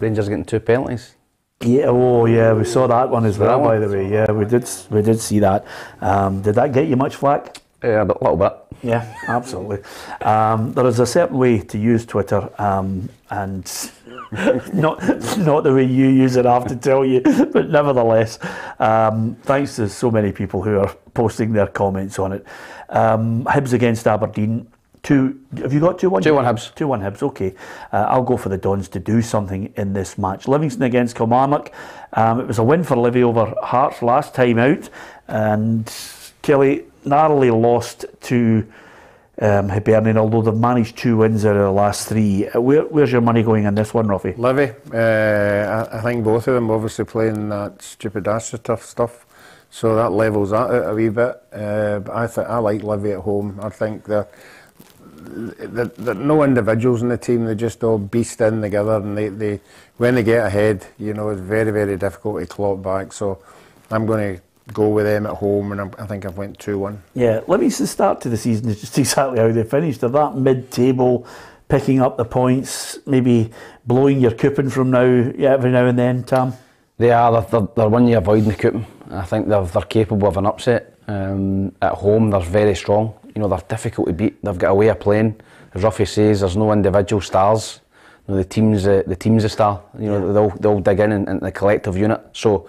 Rangers getting two penalties? Yeah, oh yeah, we saw that one as well. By the way, yeah, we did we did see that. Um, did that get you much flack? Yeah, but a little bit. Yeah, absolutely. Um, there is a certain way to use Twitter, um, and <laughs> not not the way you use it. I have to tell you, but nevertheless, um, thanks to so many people who are posting their comments on it. Um, Hibs against Aberdeen. Two. Have you got two one? 2-1 Hibs. Two one Hibs. Okay, uh, I'll go for the Dons to do something in this match. Livingston against Kilmarnock. Um, it was a win for Livy over Hearts last time out, and Killie narrowly lost to um, Hibernian, although they've managed two wins out of the last three. Uh, Where, where's your money going in this one, Ruffy? Livy, uh, I, I think both of them obviously playing that stupid tough stuff, so that levels that out a wee bit. Uh, but I think I like Livy at home. I think they're, they're, they're no individuals in the team. They just all beast in together, and they, they when they get ahead, you know, it's very very difficult to claw back. So I'm going to go with them at home, and I'm, I think I've went two one. Yeah, let Livingston's start to the season is just <laughs> exactly how they finished. They're that mid-table, picking up the points, maybe blowing your coupon from now, yeah, every now and then, Tam. They are. They're, they're, they're one you avoid in the coupon. I think they're, they're capable of an upset. Um, at home, they're very strong. You know, they're difficult to beat. They've got a way of playing. As Ruffy says, there's no individual stars. You know, the team's uh, the team's a star. You know, they'll they'll dig in in, in the collective unit. So,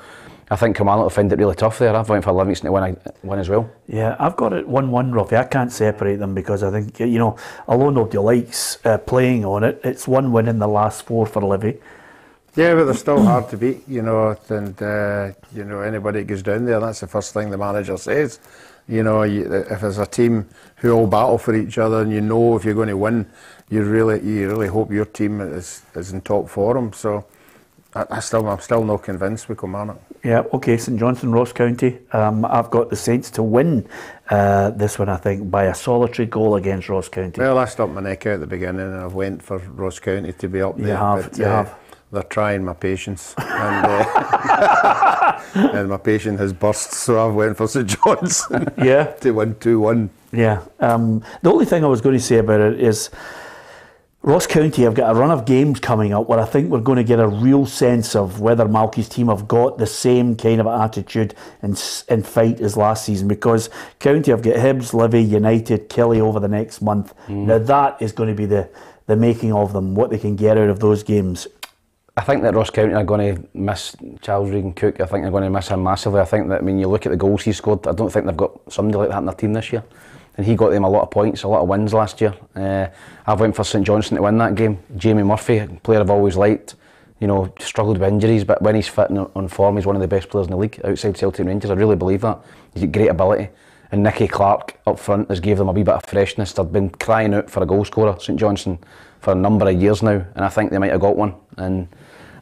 I think Kilmarnock will find it really tough there. I've went for Livingston to win, a- win as well. Yeah, I've got it 1 1, Ruffy. I can't separate them because I think, you know, although nobody likes uh, playing on it, it's one win in the last four for Livy. Yeah, but they're still hard to beat, you know. And uh, you know, anybody that goes down there, that's the first thing the manager says. You know, you, if there's a team who all battle for each other, and you know if you're going to win, you really, you really hope your team is, is in top form. So, I, I still, I'm still not convinced with it. Yeah, okay, St Johnstone, Ross County. Um, I've got the Saints to win uh, this one, I think, by a solitary goal against Ross County. Well, I stuck my neck out at the beginning, and I went for Ross County to be up there. You have, but, you uh, have. They're trying my patience, and, uh, <laughs> and my patience has burst. So I've went for St John's. <laughs> Yeah. to <laughs> win two one. Yeah. Um, the only thing I was going to say about it is Ross County have got a run of games coming up where I think we're going to get a real sense of whether Malky's team have got the same kind of attitude and, and fight as last season because County have got Hibs, Livy, United, Killie over the next month. Now that is going to be the, the making of them, what they can get out of those games. I think that Ross County are going to miss Charles Regan Cook. I think they're going to miss him massively. I think that when you look at the goals he scored, I don't think they've got somebody like that in their team this year. And he got them a lot of points, a lot of wins last year. Uh, I went for St Johnstone to win that game. Jamie Murphy, a player I've always liked, you know, struggled with injuries, but when he's fit and on form, he's one of the best players in the league outside Celtic Rangers. I really believe that. He's got great ability. And Nicky Clark up front has gave them a wee bit of freshness. They've been crying out for a goal scorer, St Johnstone, for a number of years now, and I think they might have got one. And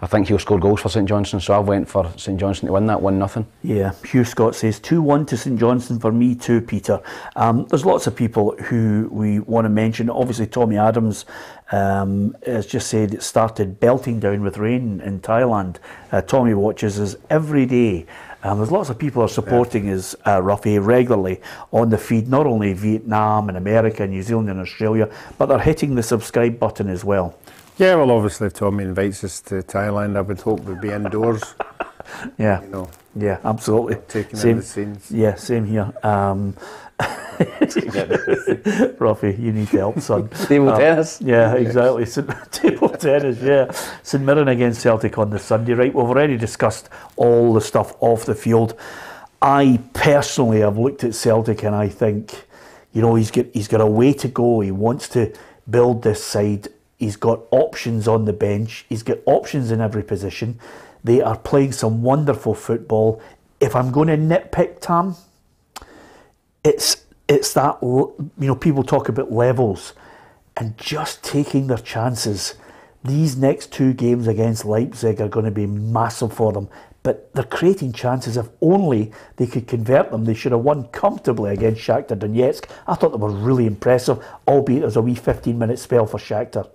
I think he'll score goals for St Johnstone, so I went for St Johnstone to win that one nothing. Yeah, Hugh Scott says 2 1 to St Johnstone for me too, Peter. Um, there's lots of people who we want to mention. Obviously, Tommy Adams um, has just said it started belting down with rain in Thailand. Uh, Tommy watches us every day. Um, there's lots of people are supporting us, uh, Ruffy, regularly on the feed, not only Vietnam and America, and New Zealand and Australia, but they're hitting the subscribe button as well. Yeah, well, obviously, if Tommy invites us to Thailand, I would hope we'd be indoors. <laughs> Yeah. You know, Yeah, absolutely. taking in Same, the scenes. Yeah, same here. Um, <laughs> Ruffy, you need help, son. <laughs> Table Um, tennis. Yeah, exactly. St- Table tennis, yeah. St Mirren against Celtic on the Sunday, right? We've already discussed all the stuff off the field. I personally have looked at Celtic and I think, you know, he's got he's got a way to go. He wants to build this side. He's got options on the bench. He's got options in every position. They are playing some wonderful football. If I'm going to nitpick Tam, it's it's that you know people talk about levels and just taking their chances. These next two games against Leipzig are going to be massive for them, but they're creating chances. If only they could convert them, they should have won comfortably against Shakhtar Donetsk. I thought they were really impressive, albeit it was a wee 15-minute spell for Shakhtar.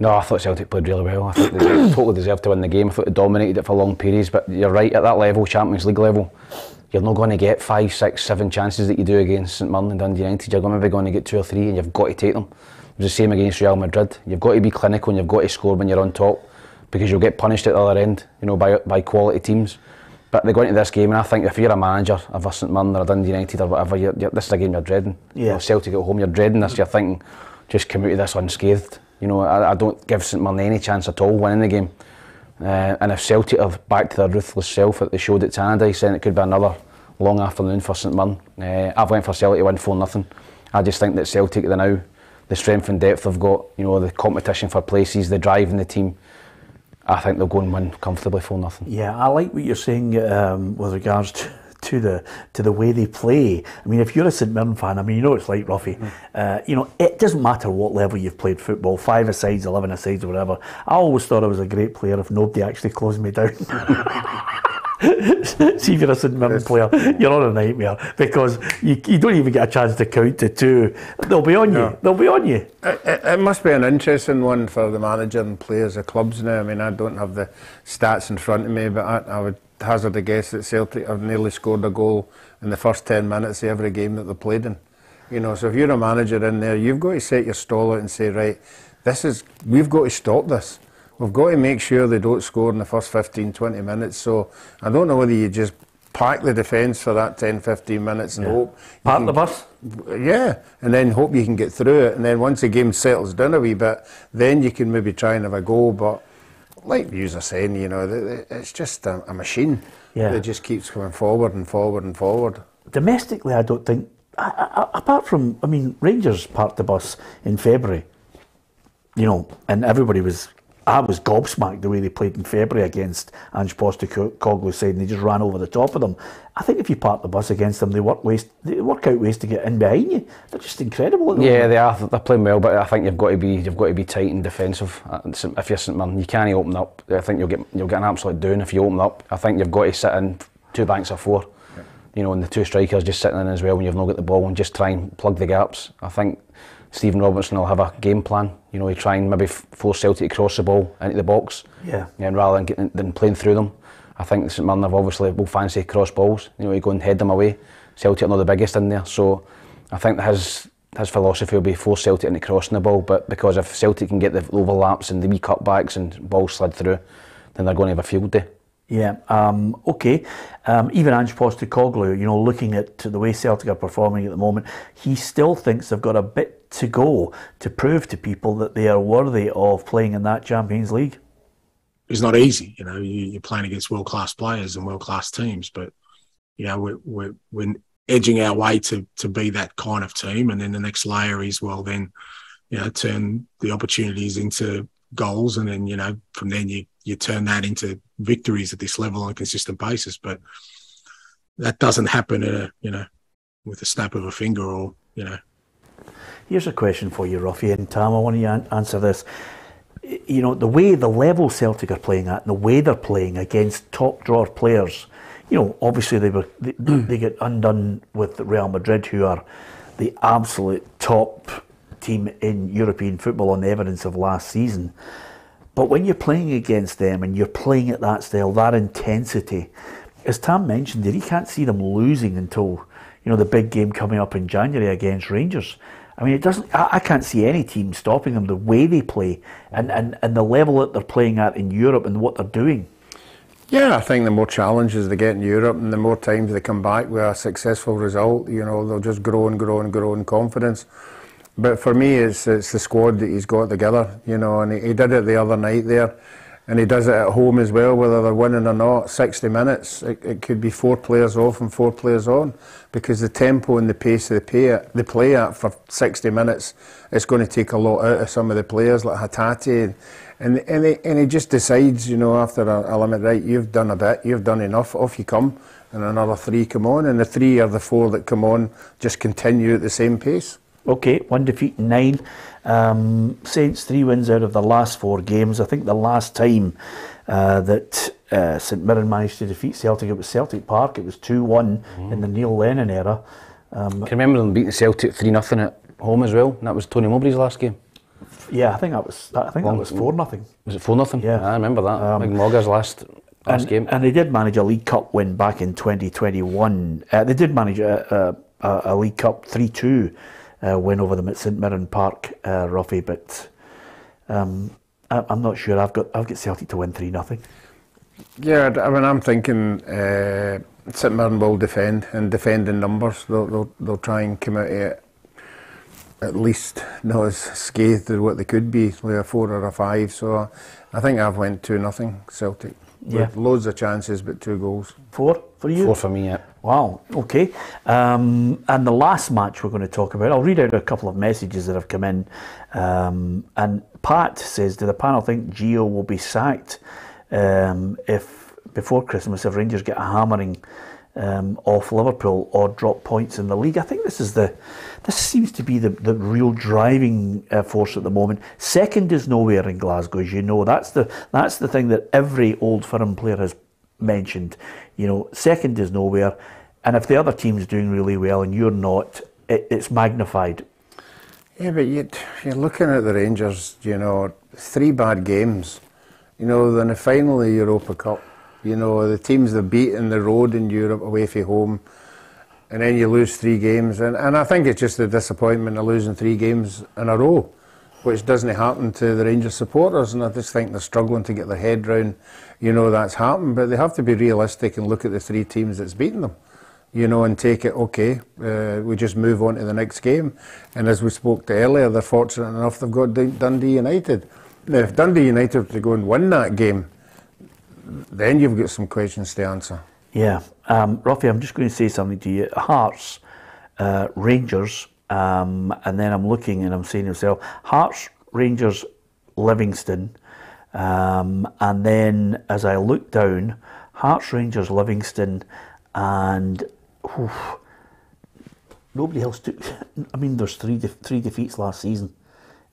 No, I thought Celtic played really well. I thought they <coughs> totally deserved to win the game. I thought they dominated it for long periods. But you're right, at that level, Champions League level, you're not going to get five, six, seven chances that you do against St Mirren and Dundee United. You're going to be going to get two or three, and you've got to take them. It was the same against Real Madrid. You've got to be clinical and you've got to score when you're on top, because you'll get punished at the other end, you know, by by quality teams. But they go into this game, and I think if you're a manager of a St Mirren or a Dundee United or whatever, you're, you're, this is a game you're dreading. You Yeah. know, Celtic at home, you're dreading this. You're thinking, just come out of this unscathed. You know, I, I don't give St Mirren any chance at all winning the game. Uh, and if Celtic are back to their ruthless self that they showed at Tannadice, then it could be another long afternoon for St Mirren. Uh, I've went for Celtic to win 4 nothing. I just think that Celtic are now, the strength and depth they've got, you know, the competition for places, the drive in the team, I think they'll go and win comfortably for nothing. Yeah, I like what you're saying um, with regards to, to the to the way they play. I mean, if you're a St Mirren fan, I mean, you know it's like, Ruffy. Uh, you know, it doesn't matter what level you've played football, five asides, eleven asides, or whatever. I always thought I was a great player if nobody actually closed me down. <laughs> <laughs> See if you're a St Mirren player, you're on a nightmare because you, you don't even get a chance to count to two. They'll be on you. They'll be on you. It, it, it must be an interesting one for the manager and players of clubs now. I mean, I don't have the stats in front of me, but I, I would hazard a guess that Celtic have nearly scored a goal in the first 10 minutes of every game that they played in. You know, so if you're a manager in there, you've got to set your stall out and say, right, this is, we've got to stop this. We've got to make sure they don't score in the first 15, 20 minutes. So I don't know whether you just pack the defence for that 10, 15 minutes and hope. you Park can- the bus. yeah, and then hope you can get through it. And then once the game settles down a wee bit, then you can maybe try and have a go. But like you are saying, you know, it's just a, a machine Yeah. that just keeps coming forward and forward and forward. domestically, I don't think. I, I, apart from, I mean, Rangers parked the bus in February, you know, and everybody was. I was gobsmacked the way they played in February against Ange Postecoglou's side, and they just ran over the top of them. I think if you park the bus against them, they work ways, they work out ways to get in behind you. They're just incredible. At Yeah, they are. They're playing well, but I think you've got to be you've got to be tight and defensive. Uh, If you're St Mirren, you can't open up. I think you'll get you'll get an absolute down if you open up. I think you've got to sit in two banks of four. You know, and the two strikers just sitting in as well when you've not got the ball and just try and plug the gaps. I think Stephen Robertson will have a game plan. You know, he try and maybe force Celtic to cross the ball into the box. Yeah. and rather than, getting, than playing through them. I think St Mirren have obviously will fancy cross balls. You know, you go and head them away. Celtic are not the biggest in there, so I think his his philosophy will be force Celtic into crossing the ball. But because if Celtic can get the overlaps and the wee cutbacks and balls slid through, then they're going to have a field day. Yeah. Um, okay. Um, even Ange Postecoglou, you know, looking at the way Celtic are performing at the moment, he still thinks they've got a bit to go to prove to people that they are worthy of playing in that Champions League. It's not easy, you know. You, are playing against world class players and world class teams, but you know we're, we're we're edging our way to to be that kind of team. And then the next layer is well, then you know, turn the opportunities into goals, and then you know from then you you turn that into victories at this level on a consistent basis. But that doesn't happen, a, you know, with a snap of a finger or you know. Here's a question for you, Ruffy and Tam. I want you to answer this. You know, the way the level Celtic are playing at and the way they're playing against top drawer players, you know, obviously they were they, they get undone with Real Madrid, who are the absolute top team in European football on the evidence of last season. But when you're playing against them and you're playing at that style, that intensity, as Tam mentioned, he can't see them losing until you know the big game coming up in January against Rangers. I mean, it doesn't. I, I can't see any team stopping them the way they play and, and, and the level that they're playing at in Europe and what they're doing. Yeah, I think the more challenges they get in Europe and the more times they come back with a successful result, you know, they'll just grow and grow and grow in confidence. But for me, it's it's the squad that he's got together, you know, and he, he did it the other night there, and he does it at home as well, whether they're winning or not. 60 minutes, it, it could be four players off and four players on, because the tempo and the pace of the play, the play at for 60 minutes is going to take a lot out of some of the players like Hatate, and and he, and he just decides, you know, after a, a limit, right, you've done a bit, you've done enough, off you come, and another three come on, and the three or the four that come on just continue at the same pace. Okay, one defeat, nine. Um, Saints three wins out of the last four games. I think the last time uh, that uh, St Mirren managed to defeat Celtic, it was Celtic Park. It was two one mm. in the Neil Lennon era. Um, Can remember them beating Celtic three nothing at home as well. And that was Tony Mowbray's last game. Yeah, I think that was. I think Long, that was four nothing. Was it four nothing? Yeah, I remember that. Um, Mogga's last last and, game. And they did manage a League Cup win back in 2021. Uh, they did manage a, a, a League Cup three two uh, win over them at St Mirren Park, uh, Ruffy. But um, I, am not sure. I've got I've got Celtic to win three nothing. Yeah, I mean, I'm thinking uh, St Mirren will defend and defend in numbers. They'll, they'll, they'll try and come out of it at least not as scathed as what they could be with a four or a five. So I think I've went two nothing Celtic. Yeah. With loads of chances, but two goals. Four for you? Four for me, yeah. Wow, okay. Um, and the last match we're going to talk about, I'll read out a couple of messages that have come in. Um, and Pat says, Do the panel think Gio will be sacked um, if before Christmas if Rangers get a hammering um, off Liverpool or drop points in the league. I think this is the this seems to be the, the real driving uh, force at the moment. Second is nowhere in Glasgow, as you know. That's the that's the thing that every old firm player has mentioned. You know, second is nowhere, and if the other team's doing really well and you're not, it, it's magnified. Yeah, but you you're looking at the Rangers. You know, three bad games. You know, then the final of the Europa Cup you know, the teams that beat in the road in Europe away from home, and then you lose three games. And, and I think it's just the disappointment of losing three games in a row, which doesn't happen to the Rangers supporters. And I just think they're struggling to get their head round, you know, that's happened. But they have to be realistic and look at the three teams that's beaten them you know, and take it, okay, uh, we just move on to the next game. And as we spoke to earlier, they're fortunate enough they've got Dundee United. Now, if Dundee United were to go and win that game, then you've got some questions to answer. Yeah. Um, Ruffy, I'm just going to say something to you. Hearts, uh, Rangers, um, and then I'm looking and I'm saying to myself, Hearts, Rangers, Livingston, um, and then as I look down, Hearts, Rangers, Livingston, and oof, nobody else took. <laughs> I mean, there's three de- three defeats last season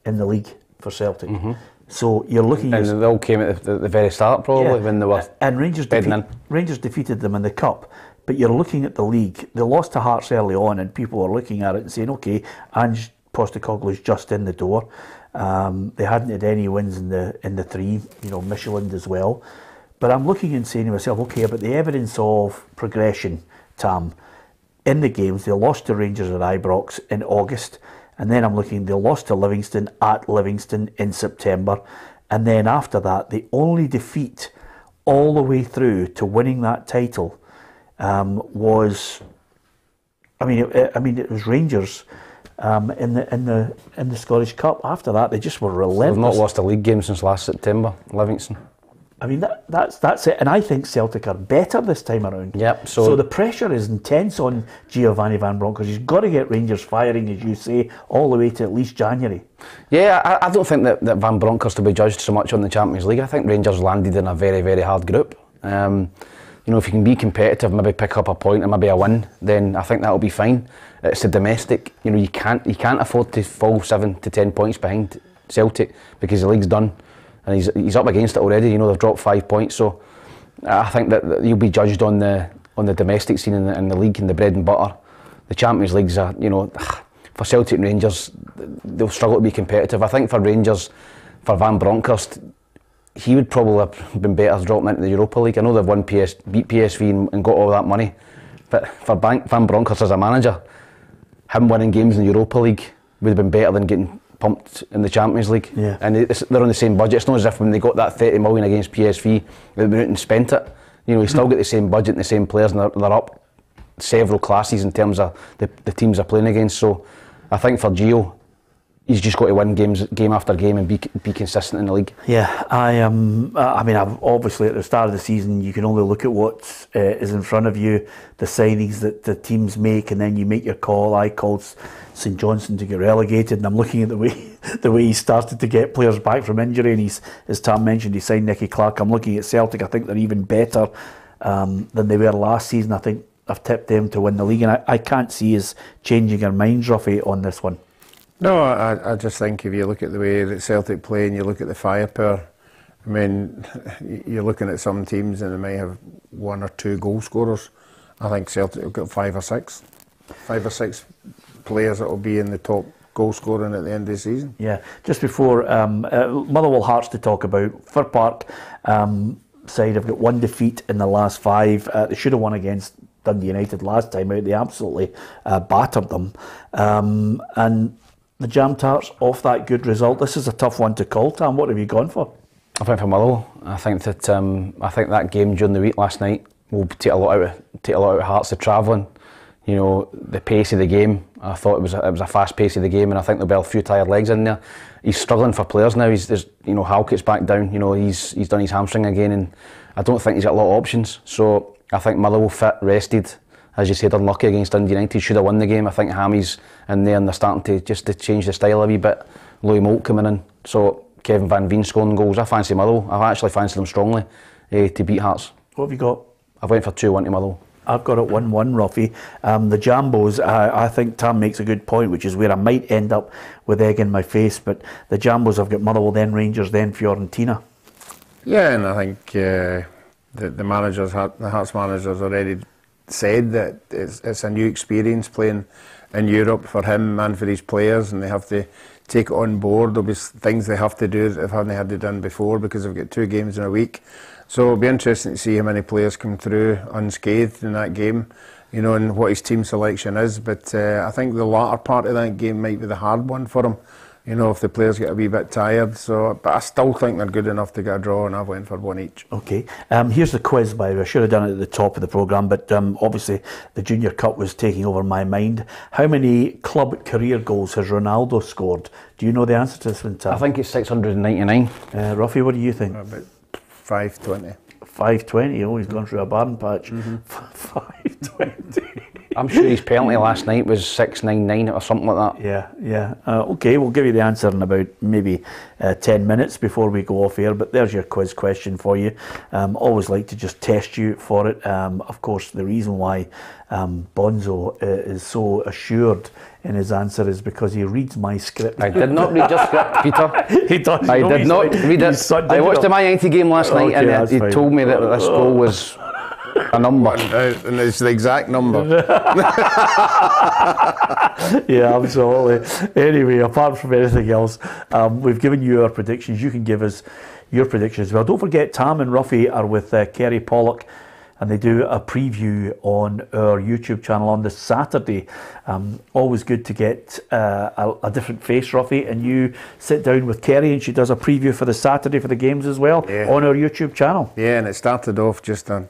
in the league for Celtic. Mm-hmm. So you're looking. And they all came at the, the very start, probably yeah. when they were. And Rangers defeat, Rangers defeated them in the cup, but you're looking at the league. They lost to Hearts early on, and people are looking at it and saying, "Okay, Ange Postecoglou's just in the door. Um, they hadn't had any wins in the in the three, you know, Michelin as well. But I'm looking and saying to myself, okay, but the evidence of progression, Tam, in the games, they lost to Rangers at Ibrox in August, and then I'm looking, they lost to Livingston at Livingston in September, and then after that, the only defeat all the way through to winning that title um, was, I mean, it, I mean, it was Rangers. Um, in the in the in the Scottish Cup. After that, they just were relentless. They've not lost a league game since last September, Livingston. I mean, that, that's that's it. And I think Celtic are better this time around. Yep, So, so- the pressure is intense on Giovanni Van Bronckhorst. He's got to get Rangers firing, as you say, all the way to at least January. Yeah, I, I don't think that, that Van Bronckhorst will be judged so much on the Champions League. I think Rangers landed in a very, very hard group. Um, you know, if you can be competitive, maybe pick up a point and maybe a win, then I think that'll be fine. It's the domestic. You know, you can't you can't afford to fall seven to ten points behind Celtic because the league's done, and he's he's up against it already. You know, they've dropped five points, so I think that, you'll be judged on the on the domestic scene in the, the league and the bread and butter. The Champions League's a you know <sighs> for Celtic and Rangers, they'll struggle to be competitive. I think for Rangers, for Van Bronckhorst, he would probably have been better dropping into the Europa League. I know they've won PS, beat PSV and, and got all that money, but for Van, Van Bronckhorst as a manager, him winning games in the Europa League would have been better than getting pumped in the Champions League. Yeah. And they're on the same budget. It's not as if when they got that 30 million against PSV, they went out and spent it. You know, you still hmm. get the same budget and the same players, and they're, they're up several classes in terms of the, the teams they're playing against. So I think for Gio, he's just got to win games game after game and be be consistent in the league. Yeah, I Um, uh, I mean, I've, obviously at the start of the season, you can only look at what uh, is in front of you, the signings that the teams make, and then you make your call. I called St Johnson to get relegated, and I'm looking at the way <laughs> the way he started to get players back from injury, and he's, as Tam mentioned, he signed Nicky Clark. I'm looking at Celtic. I think they're even better um, than they were last season. I think I've tipped them to win the league, and I, I can't see us changing our minds, Ruffy, on this one. No, I, I just think if you look at the way that Celtic play and you look at the firepower, I mean, you're looking at some teams and they may have one or two goal scorers. I think Celtic have got five or six, five or six players that will be in the top goal scoring at the end of the season. Yeah, just before um, uh, Motherwell Hearts to talk about. Fir Park um, side have got one defeat in the last five. Uh, they should have won against Dundee United last time out. They absolutely uh, battered them. Um, and the Jam Tarts off that good result. This is a tough one to call. Tam, what have you gone for? I think for Motherwell, I think that um, I think that game during the week last night will take a lot out of, take a lot out of Hearts. The travelling, you know, the pace of the game. I thought it was a, it was a fast pace of the game, and I think there'll be a few tired legs in there. He's struggling for players now. He's there's, you know Halkett's back down. You know he's he's done his hamstring again, and I don't think he's got a lot of options. So I think Motherwell fit, rested. As you said, unlucky against Dundee United. Should have won the game. I think Hammy's in there, and they're starting to just to change the style a wee bit. Louis Moult coming in, so Kevin Van Veen scoring goals. I fancy Motherwell. I actually fancy them strongly eh, to beat Hearts. What have you got? I've went for two one to Motherwell. I've got it 1 1, Ruffy. Um, the Jambos, I, I think Tam makes a good point, which is where I might end up with egg in my face. But the Jambos, I've got Motherwell, then Rangers, then Fiorentina. Yeah, and I think uh, the, the managers, the Hearts managers, already said that it's, it's a new experience playing in Europe for him and for his players, and they have to take it on board. There'll be things they have to do that they haven't had to done before because they've got two games in a week. So it'll be interesting to see how many players come through unscathed in that game, you know, and what his team selection is. But uh, I think the latter part of that game might be the hard one for him. You know, if the players get a wee bit tired. So, but I still think they're good enough to get a draw, and I've went for one each. Okay. Um, here's the quiz, by the way. I should have done it at the top of the programme, but um, obviously the Junior Cup was taking over my mind. How many club career goals has Ronaldo scored? Do you know the answer to this one, Tam? I think it's 699. Uh, Ruffy, what do you think? About five twenty. 520. Oh, he's gone through a barn patch. Mm-hmm. <laughs> 520. I'm sure his penalty last night was 699 or something like that. Yeah, yeah. Uh, okay, we'll give you the answer in about maybe uh, 10 minutes before we go off air, but there's your quiz question for you. Um, always like to just test you for it. Um, of course, the reason why um, Bonzo uh, is so assured in his answer is because he reads my script. I did not read your script, <laughs> Peter. he does. I did not read it. I watched. Man United game last night Okay, and he fine. told me that this goal was <laughs> A number. Uh, and it's the exact number. <laughs> yeah, absolutely. Anyway, apart from anything else, um, we've given you our predictions. You can give us your predictions as well. Don't forget, Tam and Ruffy are with uh, Kerry Pollock and they do a preview on our YouTube channel on this Saturday. Um, always good to get uh, a, a, different face, Ruffy, and you sit down with Kerry and she does a preview for the Saturday for the games as well Yeah. on our YouTube channel. Yeah, and it started off just an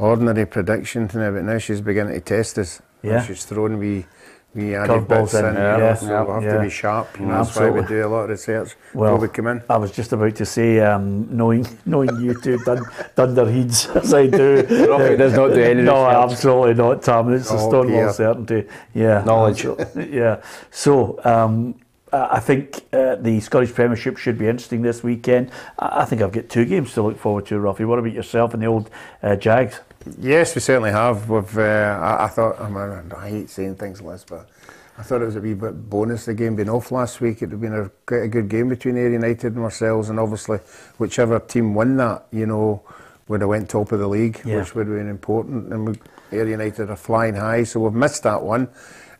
ordinary prediction now, but now she's beginning to test us. Yeah. She's throwing me we added Curveballs bits in, in, yeah, you know, yeah, so we have yeah. to be sharp. You know, that's Absolutely. why we do a lot of research Well, before we come in. I was just about to say, um, knowing <laughs> knowing you two dun, Dunderheads <laughs> as I do. Ruffy does not do any <laughs> No, research. absolutely not, Tom. It's a Oh, stonewall Pierre. certainty. Yeah, Knowledge. absolutely. Yeah. So. Um, I I think uh, the Scottish Premiership should be interesting this weekend. I I think I've got two games to look forward to, Ruffy. What about yourself and the old uh, Jags? Yes, we certainly have. We've, uh, I, I thought, I, mean, I hate saying things like this, but I thought it was a wee bit bonus the game being off last week. It would have been a, quite a good game between Ayr United and ourselves, and obviously, whichever team won that, you know, would have went top of the league, Yeah. which would have been important. And we, Ayr United are flying high, so we've missed that one.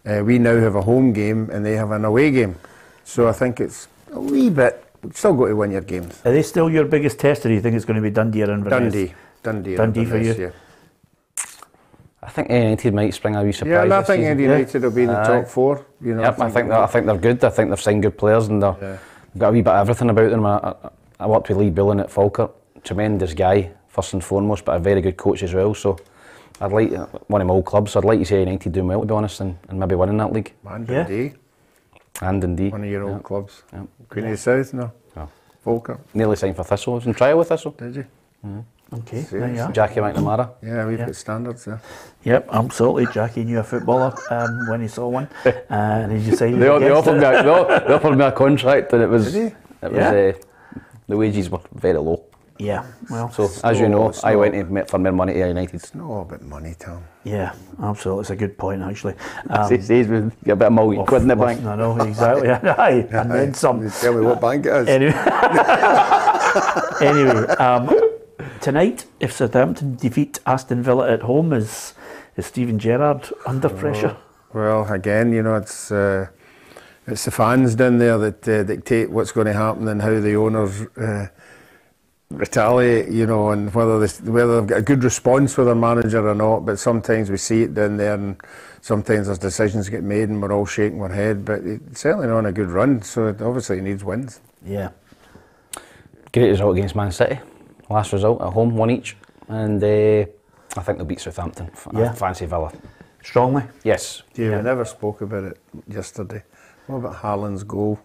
Uh, we now have a home game, and they have an away game. So I think it's a wee bit. We've still got to win your games. Are they still your biggest test, or do you think it's going to be Dundee or Inverness? Dundee, Dundee, Dundee for you? Yeah. I think Ayr United might spring a wee surprise. Yeah, and I this think season. Ayr United will be in the Aye. top four. You know, Yep, I think that, I think they're good. I think they've signed good players and they're, Yeah. they've got a wee bit of everything about them. I, I, I worked with Lee Bullen at Falkirk, tremendous guy first and foremost, but a very good coach as well. So I'd like one of my old clubs. I'd like to see Ayr United doing well to be honest, and, and maybe winning that league. Man, Yeah. Dundee, And indeed, one of your old Yeah. clubs. Yep. Queen of the South, no? Oh. Falkirk, nearly signed for Thistle. I was in trial with Thistle. did you? Mm-hmm. Okay, See, there you are. Jackie McNamara. Yeah, we've Yeah. got standards there. Yep, absolutely. Jackie knew a footballer um, when he saw one, <laughs> uh, and he decided They, they against offered it. me a, they, they offered me a contract, and it was it was Yeah. uh, the wages were very low. Yeah, well, So as you know, I went to met for more money to Ayr United. It's not all about money, Tam. yeah, absolutely. It's a good point, actually. <laughs> Um, Says says we get a bit of multi well, quid in the well, bank. <laughs> I know exactly. Aye, and then some. Tell me what bank it is. Anyway, anyway um, tonight, if Southampton defeat Aston Villa at home, is is Steven Gerrard under pressure? Well, again, you know, it's uh, it's the fans down there that uh, dictate what's going to happen and how the owners uh, retaliate, you know, and whether this, whether they've got a good response with their manager or not. But sometimes we see it down there, and sometimes there's decisions get made, and we're all shaking our head. But it's certainly not on a good run, so it obviously needs wins. Yeah, Great result against Man City. Last result at home, one each, and uh, I think they'll beat Southampton. F- I Yeah. fancy Villa. strongly. Yes, Yeah, Yeah. we never spoke about it yesterday. What about Haaland's goal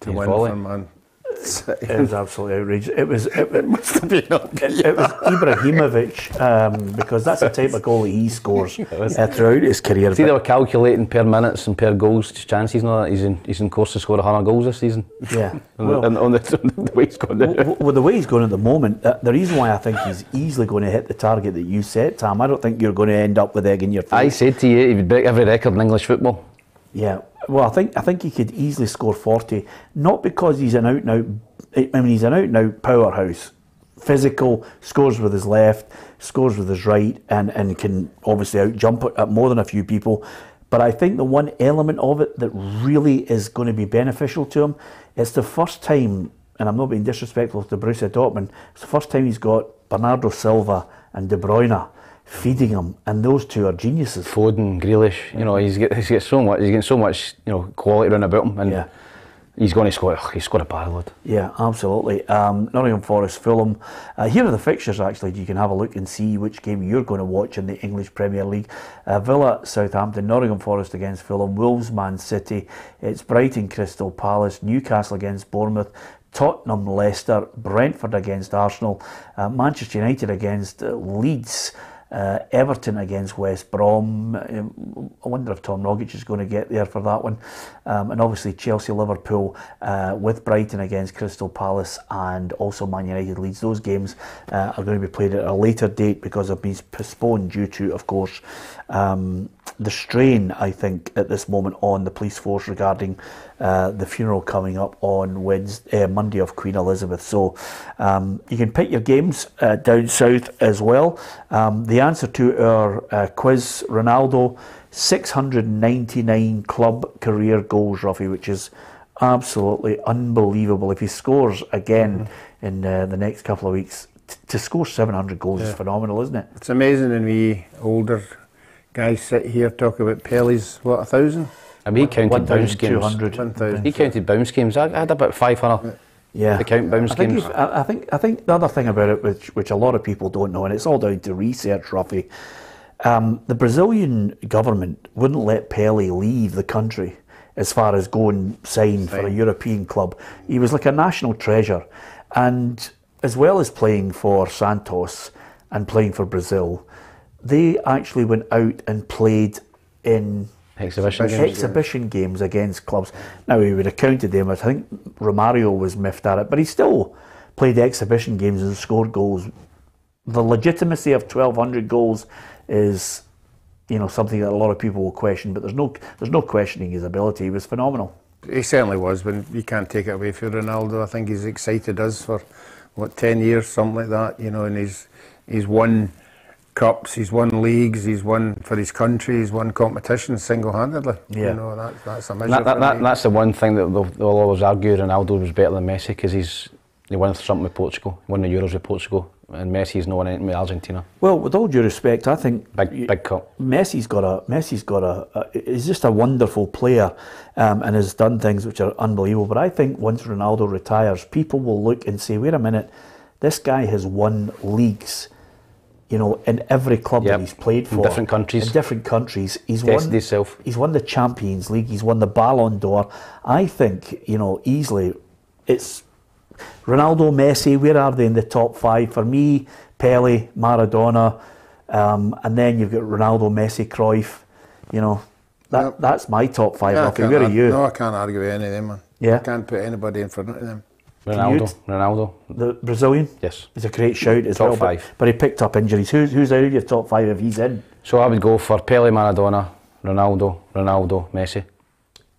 to His win volley. for Man City? It was absolutely outrageous. It was. It, it, must have been It, it was Ibrahimovic um, because that's the type of goal he scores <laughs> uh, throughout his career. See, they were calculating per minutes and per goals chances and all that. He's in, he's in course to score 100 goals this season. yeah, <laughs> And well, on, the, on the, way he's gone down. w- with the way he's going at the moment, uh, the reason why I think he's easily going to hit the target that you set, Tam. I don't think you're going to end up with egg in your face. I said to you, he would break every record in English football. Yeah, well, I think I think he could easily score forty, not because he's an out and out. I mean, he's an out and out powerhouse, physical, scores with his left, scores with his right, and and can obviously out jump at more than a few people. But I think the one element of it that really is going to be beneficial to him, it's the first time, and I'm not being disrespectful to Borussia Dortmund, it's the first time he's got Bernardo Silva and De Bruyne feeding him, and those two are geniuses. Foden, Grealish, you know, he's get, he's got so much, he's getting so much, you know, quality around about him, and Yeah. he's going to score. ugh, He's scored a barload. Yeah, absolutely. Um, Nottingham Forest, Fulham. Uh, here are the fixtures. Actually, you can have a look and see which game you're going to watch in the English Premier League. Uh, Villa, Southampton, Nottingham Forest against Fulham, Wolves, Man City. It's Brighton, Crystal Palace, Newcastle against Bournemouth. Tottenham, Leicester, Brentford against Arsenal, uh, Manchester United against uh, Leeds, uh, Everton against West Brom. Um, I wonder if Tom Rogic is going to get there for that one. Um, and obviously Chelsea, Liverpool uh, with Brighton against Crystal Palace and also Man United Leeds. Those games uh, are going to be played at a later date because they've been postponed due to, of course, um, the strain, I think, at this moment on the police force regarding uh, the funeral coming up on Wednesday, uh, Monday of Queen Elizabeth. So um, you can pick your games uh, down south as well. Um, the answer to our uh, quiz, Ronaldo, 699 club career goals, Ruffy, which is absolutely unbelievable. If he scores again mm-hmm. in uh, the next couple of weeks, t- to score 700 goals yeah. is phenomenal, isn't it? It's amazing when we older guys sit here talk about Pele's, what, a thousand? I mean, he counted bounce games. He counted bounce games. I, I had about 500. Yeah, to count bounce I think games. I think I think the other thing about it, which which a lot of people don't know, and it's all down to research, Ruffy. Um, the Brazilian government wouldn't let Pele leave the country as far as going sign for a European club. He was like a national treasure, and as well as playing for Santos and playing for Brazil, they actually went out and played in exhibition games, exhibition games against clubs. Now he would have counted them. I think Romario was miffed at it, but he still played exhibition games and scored goals. The legitimacy of 1,200 goals is, you know, something that a lot of people will question. But there's no there's no questioning his ability. He was phenomenal. He certainly was, but you can't take it away from Ronaldo. I think he's excited us for what ten years, something like that. You know, and he's he's won cups, he's won leagues, he's won for his country, he's won competitions single-handedly. Yeah. You know, that, that's a measure that, that, that, That's the one thing that they'll, they'll always argue Ronaldo was better than Messi because he's he won something with Portugal, won the Euros with Portugal, and Messi's no one with Argentina. Well, with all due respect, I think big big cup. Messi's got a Messi's got a, a he's just a wonderful player, um, and has done things which are unbelievable. But I think once Ronaldo retires, people will look and say, "Wait a minute, this guy has won leagues." You know, in every club yep. that he's played for, in different countries, in different countries, he's Tested won. Himself. He's won the Champions League. He's won the Ballon d'Or. I think you know easily. It's Ronaldo, Messi. Where are they in the top five for me? Pele, Maradona, um, and then you've got Ronaldo, Messi, Cruyff. You know, that yep. that's my top five. Yeah, Where are you? No, I can't argue with any of them, man. Yeah, I can't put anybody in front of them. Ronaldo. Ronaldo. The Brazilian? Yes. He's a great shout as top well. five. But, but, he picked up injuries. Who's, who's out of your top five if he's in? So I would go for Pele, Maradona, Ronaldo, Ronaldo, Messi.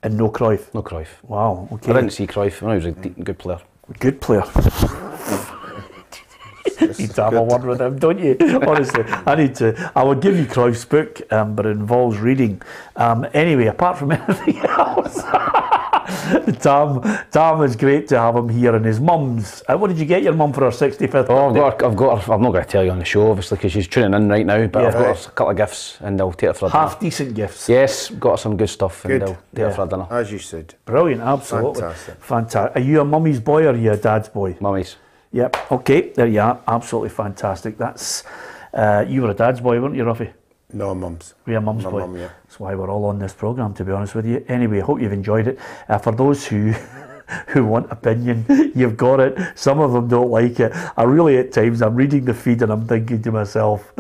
And no Cruyff? No Cruyff. Wow, okay. I didn't see Cruyff. I he was a good player. Good player. you need to have a word with him, don't you? <laughs> Honestly, I need to. I would give you Cruyff's book, um, but it involves reading. Um, anyway, apart from <laughs> anything else. <laughs> <laughs> Tom, Tom, it's great to have him here, and his mum's. Uh, what did you get your mum for her 65th? Oh, I've got, I've got. Her, I'm not going to tell you on the show, obviously, because she's tuning in right now. But yeah, I've got right. a couple of gifts, and I'll take her for a half dinner. decent gifts. Yes, got some good stuff, good. and I'll take yeah. her for a dinner. As you said, brilliant, absolutely fantastic. Fantastic. Are you a mummy's boy or are you a dad's boy? Mummy's. Yep. Okay, there you are. Absolutely fantastic. That's. Uh, you were a dad's boy, weren't you, Ruffy? No, mum's. We are mum's boy. Mum, yeah. That's why we're all on this programme, to be honest with you. Anyway, hope you've enjoyed it. Uh, for those who <laughs> who want opinion, you've got it. Some of them don't like it. I really, at times, I'm reading the feed and I'm thinking to myself,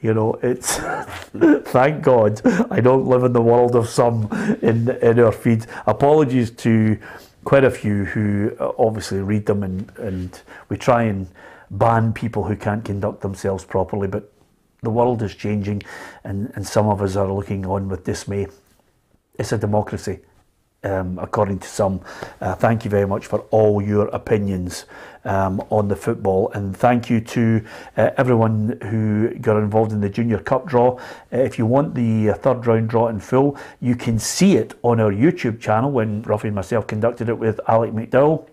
you know, it's <laughs> thank God I don't live in the world of some in in our feed. Apologies to quite a few who uh, obviously read them and and we try and ban people who can't conduct themselves properly, but the world is changing and, and some of us are looking on with dismay. It's a democracy, um, according to some. Uh, thank you very much for all your opinions um, on the football, and thank you to uh, everyone who got involved in the Junior Cup draw. Uh, if you want the uh, third round draw in full, you can see it on our YouTube channel when Ruffy and myself conducted it with Alec McDowell.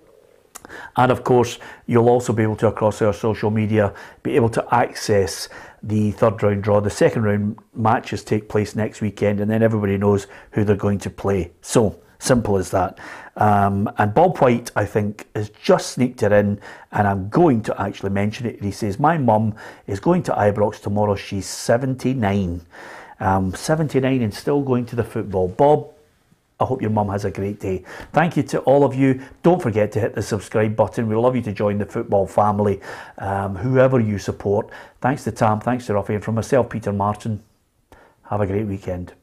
And of course, you'll also be able to, across our social media, be able to access the third round draw. The second round matches take place next weekend, and then everybody knows who they're going to play. So simple as that. Um, and Bob White, I think, has just sneaked it in, and I'm going to actually mention it. He says, My mum is going to Ibrox tomorrow. She's 79. Um, 79 and still going to the football. Bob, I hope your mum has a great day. Thank you to all of you. Don't forget to hit the subscribe button. We'd love you to join the football family, um, whoever you support. Thanks to Tam, thanks to Ruffy, and from myself, Peter Martin. Have a great weekend.